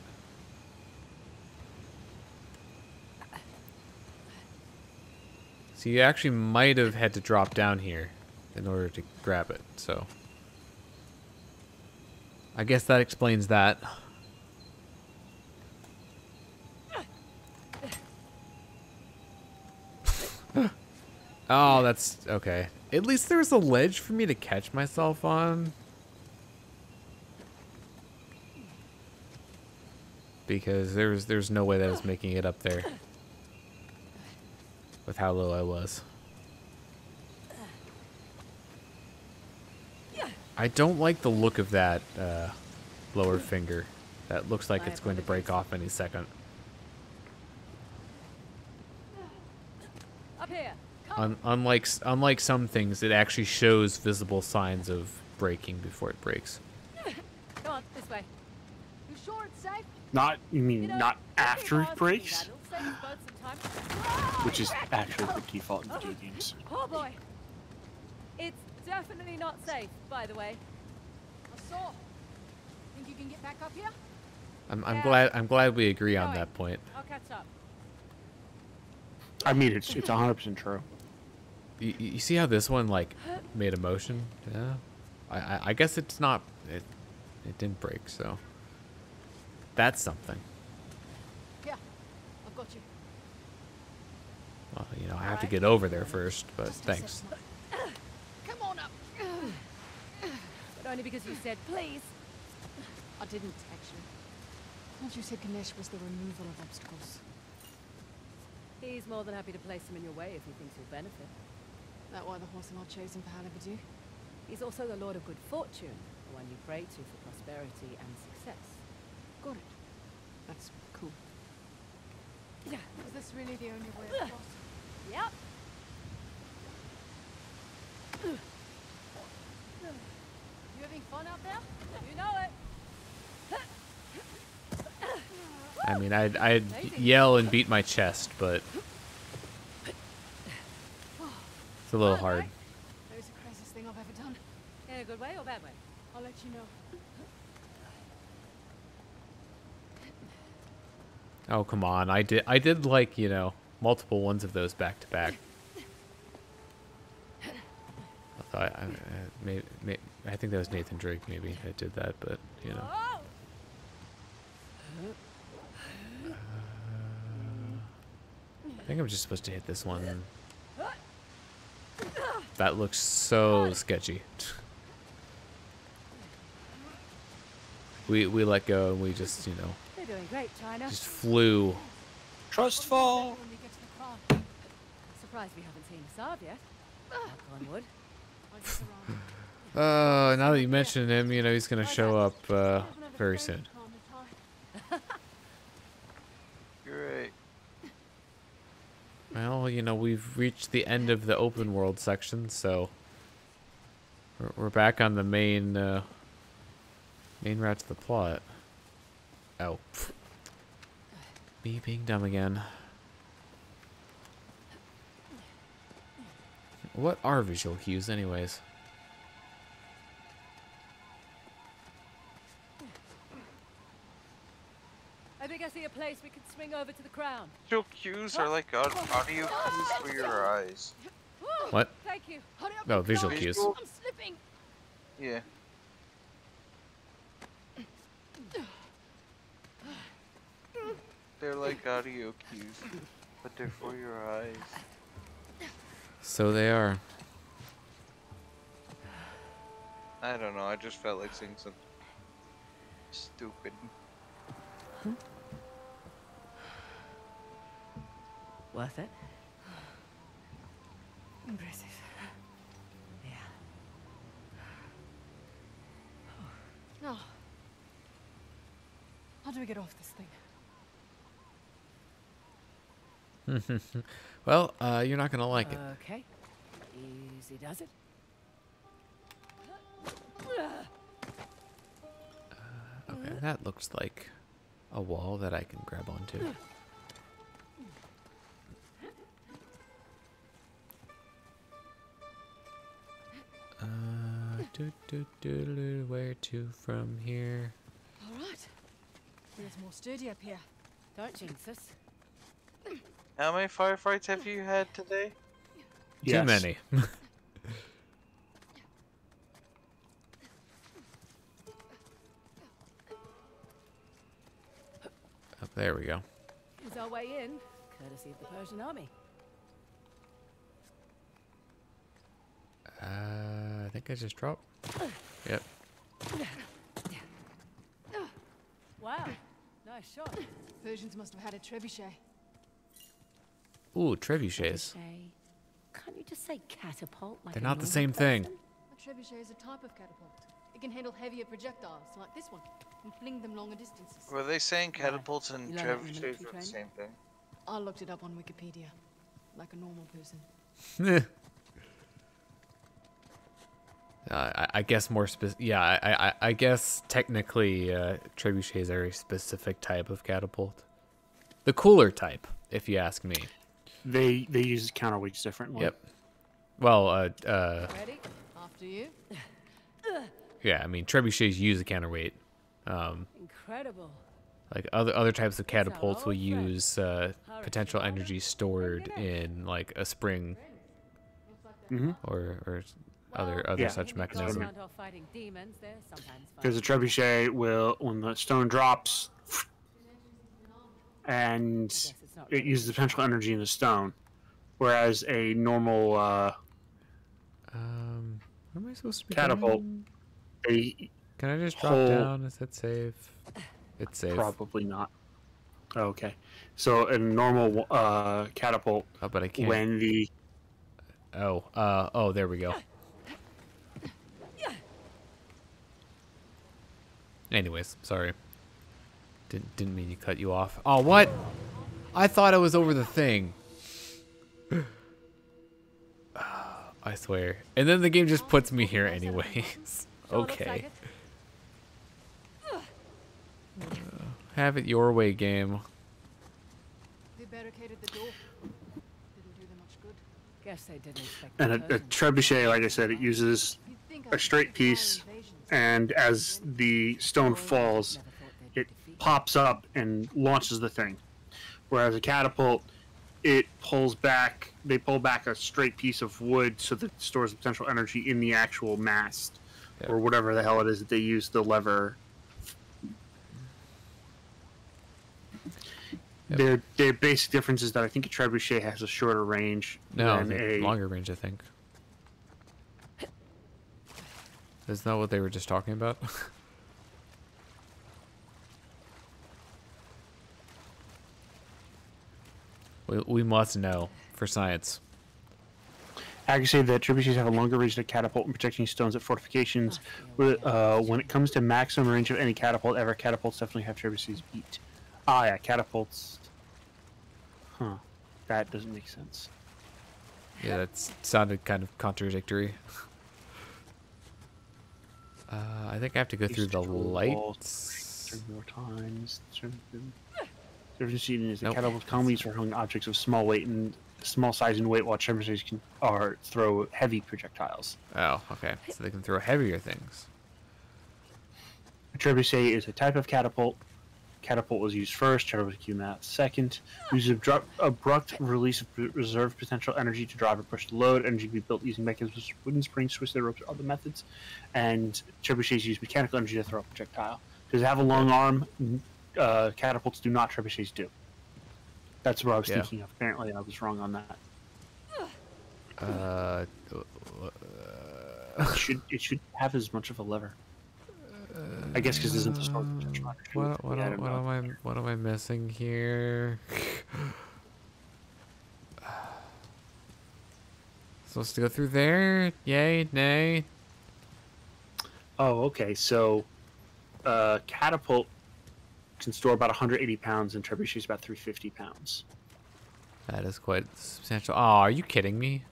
So you actually might have had to drop down here in order to grab it, so. I guess that explains that. Oh, that's okay. At least there's a ledge for me to catch myself on. Because there's there's no way that I was making it up there. With how low I was. I don't like the look of that uh, lower finger. That looks like it's going to break off any second. Up here. Come. Un- unlike unlike some things, it actually shows visible signs of breaking before it breaks. Come on, this way. You sure it's safe? Not, you mean You know, not after it breaks, thinking that, it'll save us both some time. which is actually the default in oh. video games. Oh boy. It's definitely not safe, by the way. I saw. Think you can get back up here? I'm, I'm Yeah. glad I'm glad we agree on that point. I'll catch up. I mean, it's it's 100% true. You, you see how this one like made a motion? Yeah. I, I I guess it's not it it didn't break, so that's something. Yeah. I've got you. Well, you know, I have to get over there first, but Just thanks. Come on up. But Only because you said please. I didn't, actually. Thought you said Ganesh was the removal of obstacles. He's more than happy to place them in your way if he thinks you'll benefit. That why the horse and I chosen for Halebidu? He's also the Lord of Good Fortune, the one you pray to for prosperity and success. Got it. That's cool. Yeah. Is this really the only way across? Yep. You having fun out there? You know it. I mean, I'd, I'd yell and beat my chest, but it's a little hard. That was the craziest thing I've ever done. In a good way or bad way? I'll let you know. Oh come on! I did, I did like you know multiple ones of those back to back. I thought, I, I, may, may, I think that was Nathan Drake maybe that did that, but you know. Oh! I think I'm just supposed to hit this one. That looks so sketchy. We we let go and we just you know You're doing great, China. just flew. Trust fall. When we get to the crown, Surprised we haven't seen Asav yet. Knock on wood. I'll get around. Uh, now that you mention him, you know he's gonna show up uh, very soon. You're right. Well, you know we've reached the end of the open world section, so we're, we're back on the main uh, main route to the plot. Oh, me being dumb again. What are visual cues, anyways? A place we can swing over to the crown. Visual cues are like aud- audio cues for your eyes. What? Thank you. Hurry up, No, visual cues. I'm slipping. Yeah. They're like audio cues, but they're for your eyes. So they are. I don't know. I just felt like saying something stupid. Worth it? Impressive. Yeah. Now, how do we get off this thing? Well, uh, you're not gonna like it. Okay. Easy does it. Okay, that looks like a wall that I can grab onto. do, do, do, where to from here? All right. Feels more sturdy up here. Don't jinx us. How many firefights have you had today? Too many. oh, there we go. Here's our way in, courtesy of the Persian army. Uh, think I just dropped. Yep. Wow. Nice shot. Persians must have had a trebuchet. Ooh, trebuchets. Trebuchet. Can't you just say catapult like They're not the normal same thing. A trebuchet is a type of catapult. It can handle heavier projectiles, like this one, and fling them longer distances. Were they saying catapults and You learn that in trebuchets military are the same thing? I looked it up on Wikipedia, like a normal person. Uh, I, I guess more spec. Yeah, I, I, I guess technically, uh, trebuchets are a specific type of catapult. The cooler type, if you ask me. They they use counterweights differently. Yep. Well, uh, uh, Ready? After you. yeah. I mean, trebuchets use a counterweight. Um, Incredible. like other other types of catapults will use uh, potential energy stored in like a spring Mm-hmm. or or other other Yeah. such when mechanism. aren't off fighting demons, they're sometimes fun. Because the trebuchet will, when the stone drops, and guess it's not it uses the potential energy in the stone, whereas a normal uh, Um, what am I supposed to be Catapult. doing? they Can I just drop Whole- down? Is that safe? It's safe. probably not. Okay, so a normal uh, catapult Oh, but I can't. when the Oh, uh, oh, there we go. Anyways, sorry. Didn't didn't mean to cut you off. Oh, what? I thought I was over the thing. I swear. And then the game just puts me here anyways. Okay. Uh, have it your way, game. They barricaded the door. Didn't do them much good. Guess they didn't expect and a, a trebuchet, like I said, it uses You'd think a I'd straight piece, invasions. And as the stone falls, Never thought they'd it pops up and launches the thing. Whereas a catapult, it pulls back. They pull back a straight piece of wood so that it stores the potential energy in the actual mast, Yeah. or whatever the hell it is that they use the lever. Yep. Their their basic difference is that I think a trebuchet has a shorter range No, than a longer range, I think. Isn't that what they were just talking about? we, we must know for science. I can say that trebuchets have a longer range than a catapult in protecting stones at fortifications. Uh, when it comes to maximum range of any catapult ever, catapults definitely have trebuchets beat. Ah, yeah, catapults. Huh. That doesn't make sense. Yeah, that sounded kind of contradictory. Uh, I think I have to go through the lights. More times. Is a Nope. catapult used for hurling objects of small weight and small size and weight, while trebuchets can or throw heavy projectiles. Oh, okay. So they can throw heavier things. A trebuchet is a type of catapult. Catapult was used first, trebuchet came out second. Uses abrupt, abrupt release of reserve potential energy to drive or push the load. Energy can be built using mechanisms, wooden springs, twisted ropes, or other methods. And trebuchets use mechanical energy to throw a projectile. Does it have a long arm? Uh, catapults do not. Trebuchets do. That's what I was Yeah. thinking of. Apparently, I was wrong on that. Uh, It should it should have as much of a lever. I guess because isn't the sword potential what, what, Yeah, am- don't what am I what am I missing here? Supposed to go through there? Yay, nay. Oh, okay. So, uh, catapult can store about 180 pounds, and trebuchet is about 350 pounds. That is quite substantial. Oh, are you kidding me?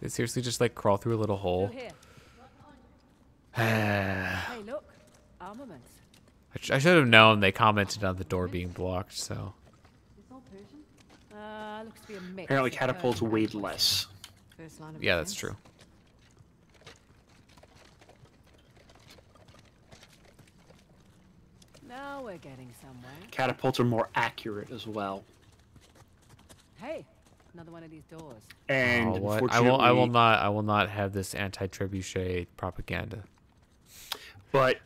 They seriously just like crawl through a little hole. Hey, look. Armaments. sh- I should have known they commented on the door being blocked, so. Uh, looks to be a mix. Apparently, catapults Persian weighed less. First line of Yeah, that's true. Now we're getting somewhere. Catapults are more accurate as well. Hey, another one of these doors. And oh, what? I will. I will not. I will not have this anti-trebuchet propaganda. But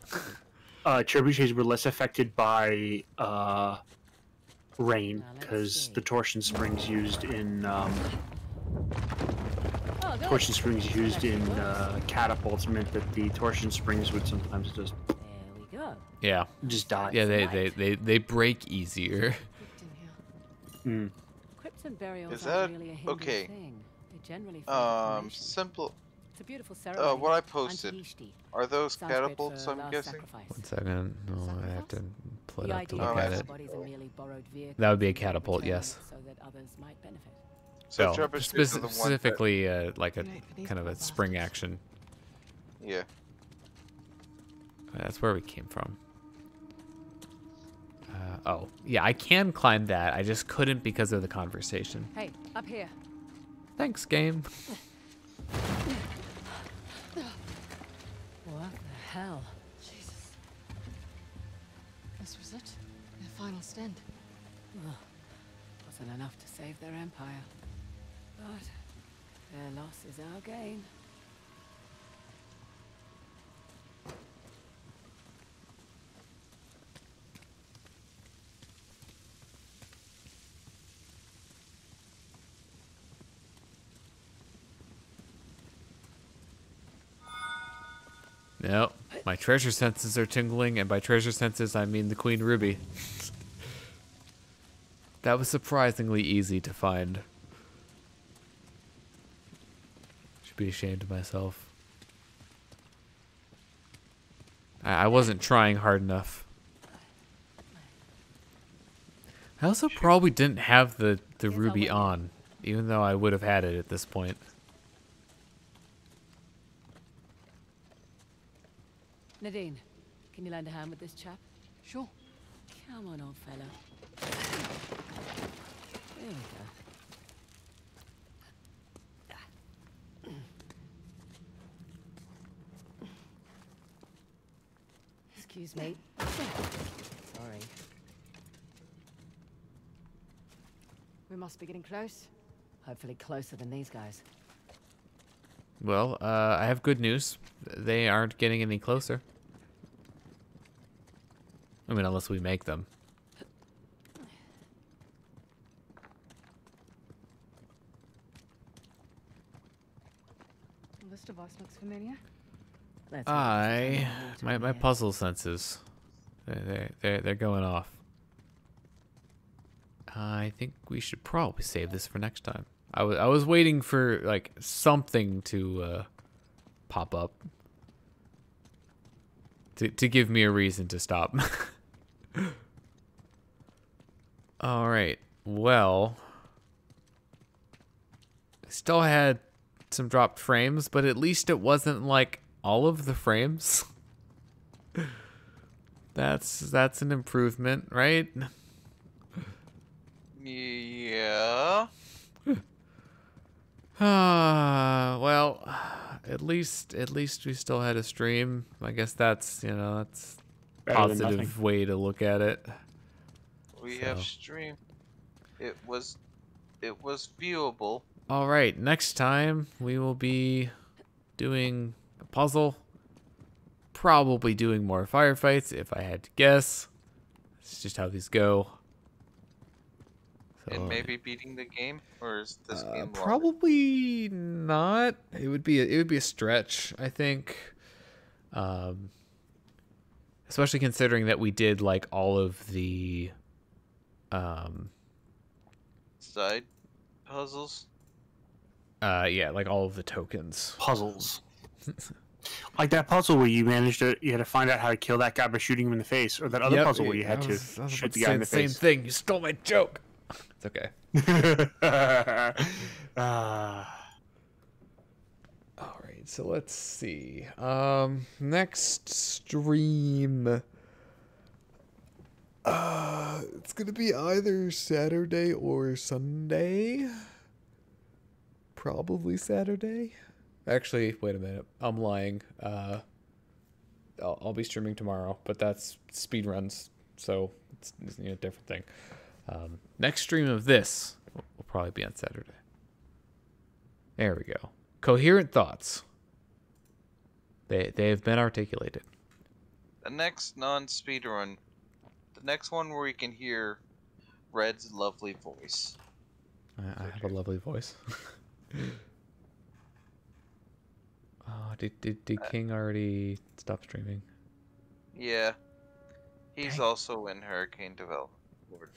uh, trebuchets were less affected by uh, rain because the torsion springs used in um, Oh, torsion springs used in uh, catapults meant that the torsion springs would sometimes just There we go. Yeah. just die. Yeah. They they they, they break easier. Crypt in here. Mm. Crypts and burials Is that- really a okay. thing. They generally favor Um, simple. It's a beautiful ceremony. Uh, what I posted. Are those Sounds catapults? I'm guessing. sacrifice. One second. No, I have to pull it The up to look that at it. bodies are merely borrowed vehicles That would be a catapult, yes. So that others might benefit. So So trebuchets are the ones that- specifically, uh, like a Right, for these kind of a spring action. Yeah. That's where we came from. Uh, oh, yeah, I can climb that. I just couldn't because of the conversation. Hey, up here. Thanks, game. Hell? Jesus. This was it. Their final stand. Wasn't enough to save their empire. But their loss is our gain. No, my treasure senses are tingling, and by treasure senses, I mean the Queen Ruby. that was surprisingly easy to find. Should be ashamed of myself. I, I wasn't trying hard enough. I also probably didn't have the, the ruby on, even though I would have had it at this point. Nadine, can you lend a hand with this chap? Sure. Come on, old fella. There we go. Excuse me. Sorry. We must be getting close. Hopefully closer than these guys. Well, uh, I have good news. They aren't getting any closer. I mean, unless we make them. Well, this device looks familiar. Let's I, there's plenty of water my, my puzzle senses, they're, they're, they're, they're going off. I think we should probably save this for next time. I was I was waiting for like something to uh, pop up to to give me a reason to stop. All right. Well, I still had some dropped frames, but at least it wasn't like all of the frames. that's that's an improvement, right? Yeah. Ah, well, at least at least we still had a stream. I guess that's you know that's Better positive way to look at it. We have stream. It was it was viewable. All right, next time we will be doing a puzzle. Probably doing more firefights if I had to guess. It's just how these go. So, and maybe beating the game, or is this uh, game longer? probably not. It would be a, it would be a stretch, I think. Um, especially considering that we did like all of the um side puzzles? uh yeah, like all of the tokens. puzzles. like that puzzle where you managed to you had to find out how to kill that guy by shooting him in the face, or that other Yep, puzzle where you had to was- I was shoot the to guy say in the same face. thing. You stole my joke. It's okay. Ah. All right, so let's see. Um, next stream. Uh, it's gonna be either Saturday or Sunday. Probably Saturday. Actually, wait a minute. I'm lying. Uh, I'll, I'll be streaming tomorrow, but that's speed runs, so it's, it's you know, a different thing. Um, next stream of this will, will probably be on Saturday. There we go. Coherent thoughts. They they have been articulated. The next non speedrun. The next one where you can hear Red's lovely voice. I, I have a lovely voice. oh, did, did did uh, King already stop streaming? Yeah. He's Dang. also in Hurricane Development. Board.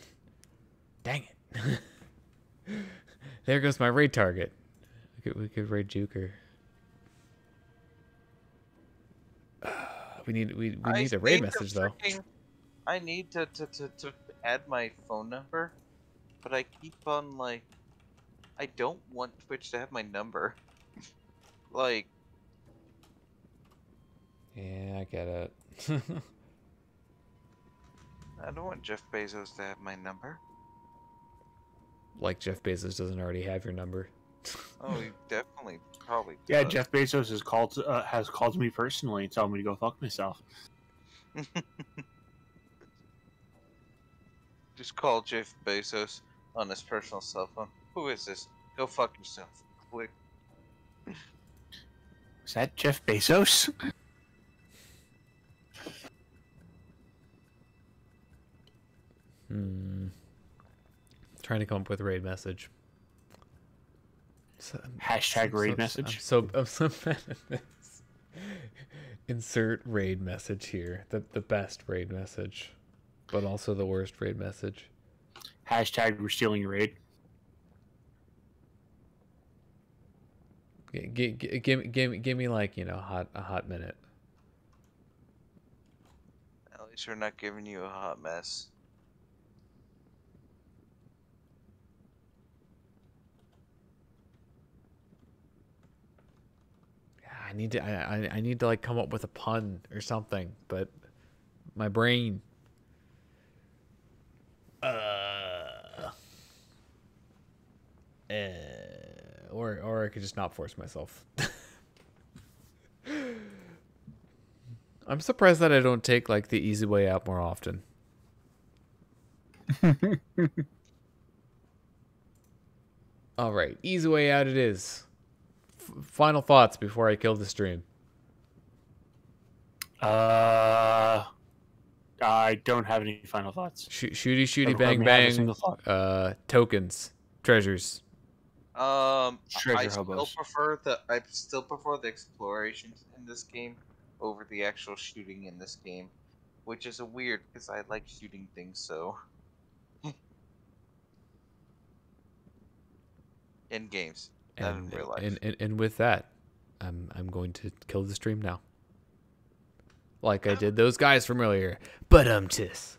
Dang it! there goes my raid target. We could we could raid Juker. we need we, we I need a raid message though. Freaking- I need to, to, to, to add my phone number, but I keep on like, I don't want Twitch to have my number. like, Yeah, I get it. I don't want Jeff Bezos to have my number. like Jeff Bezos doesn't already have your number. Oh, he definitely probably. Yeah. Jeff Bezos has called uh, has called me personally and told me to go fuck myself. Just call Jeff Bezos on his personal cell phone. Who is this? Go fuck yourself. Quick. Is that Jeff Bezos? Hmm. Trying to come up with a raid message. So- Hashtag I'm raid so- message. I'm so I'm so bad at this. Insert raid message here. The the best raid message, but also the worst raid message. Hashtag we're stealing your raid. G- g- g- give me give give me like you know hot a hot minute. At least we're not giving you a hot mess. Yeah, I need to I, I I need to like come up with a pun or something, but my brain. Uh. eh, or or I could just not force myself. I'm surprised that I don't take like the easy way out more often. All right, easy way out it is. F- final thoughts before I kill the stream. Uh, I don't have any final thoughts. Shoot, shooty, shooty, Don't bang, let me have a bang. Uh, tokens, treasures. Um, Treasure I still prefer the I still prefer the exploration in this game over the actual shooting in this game, which is a weird because I like shooting things so. in games, not in real life. and, and and with that, I'm I'm going to kill the stream now. Like I did those guys from earlier. But um tis.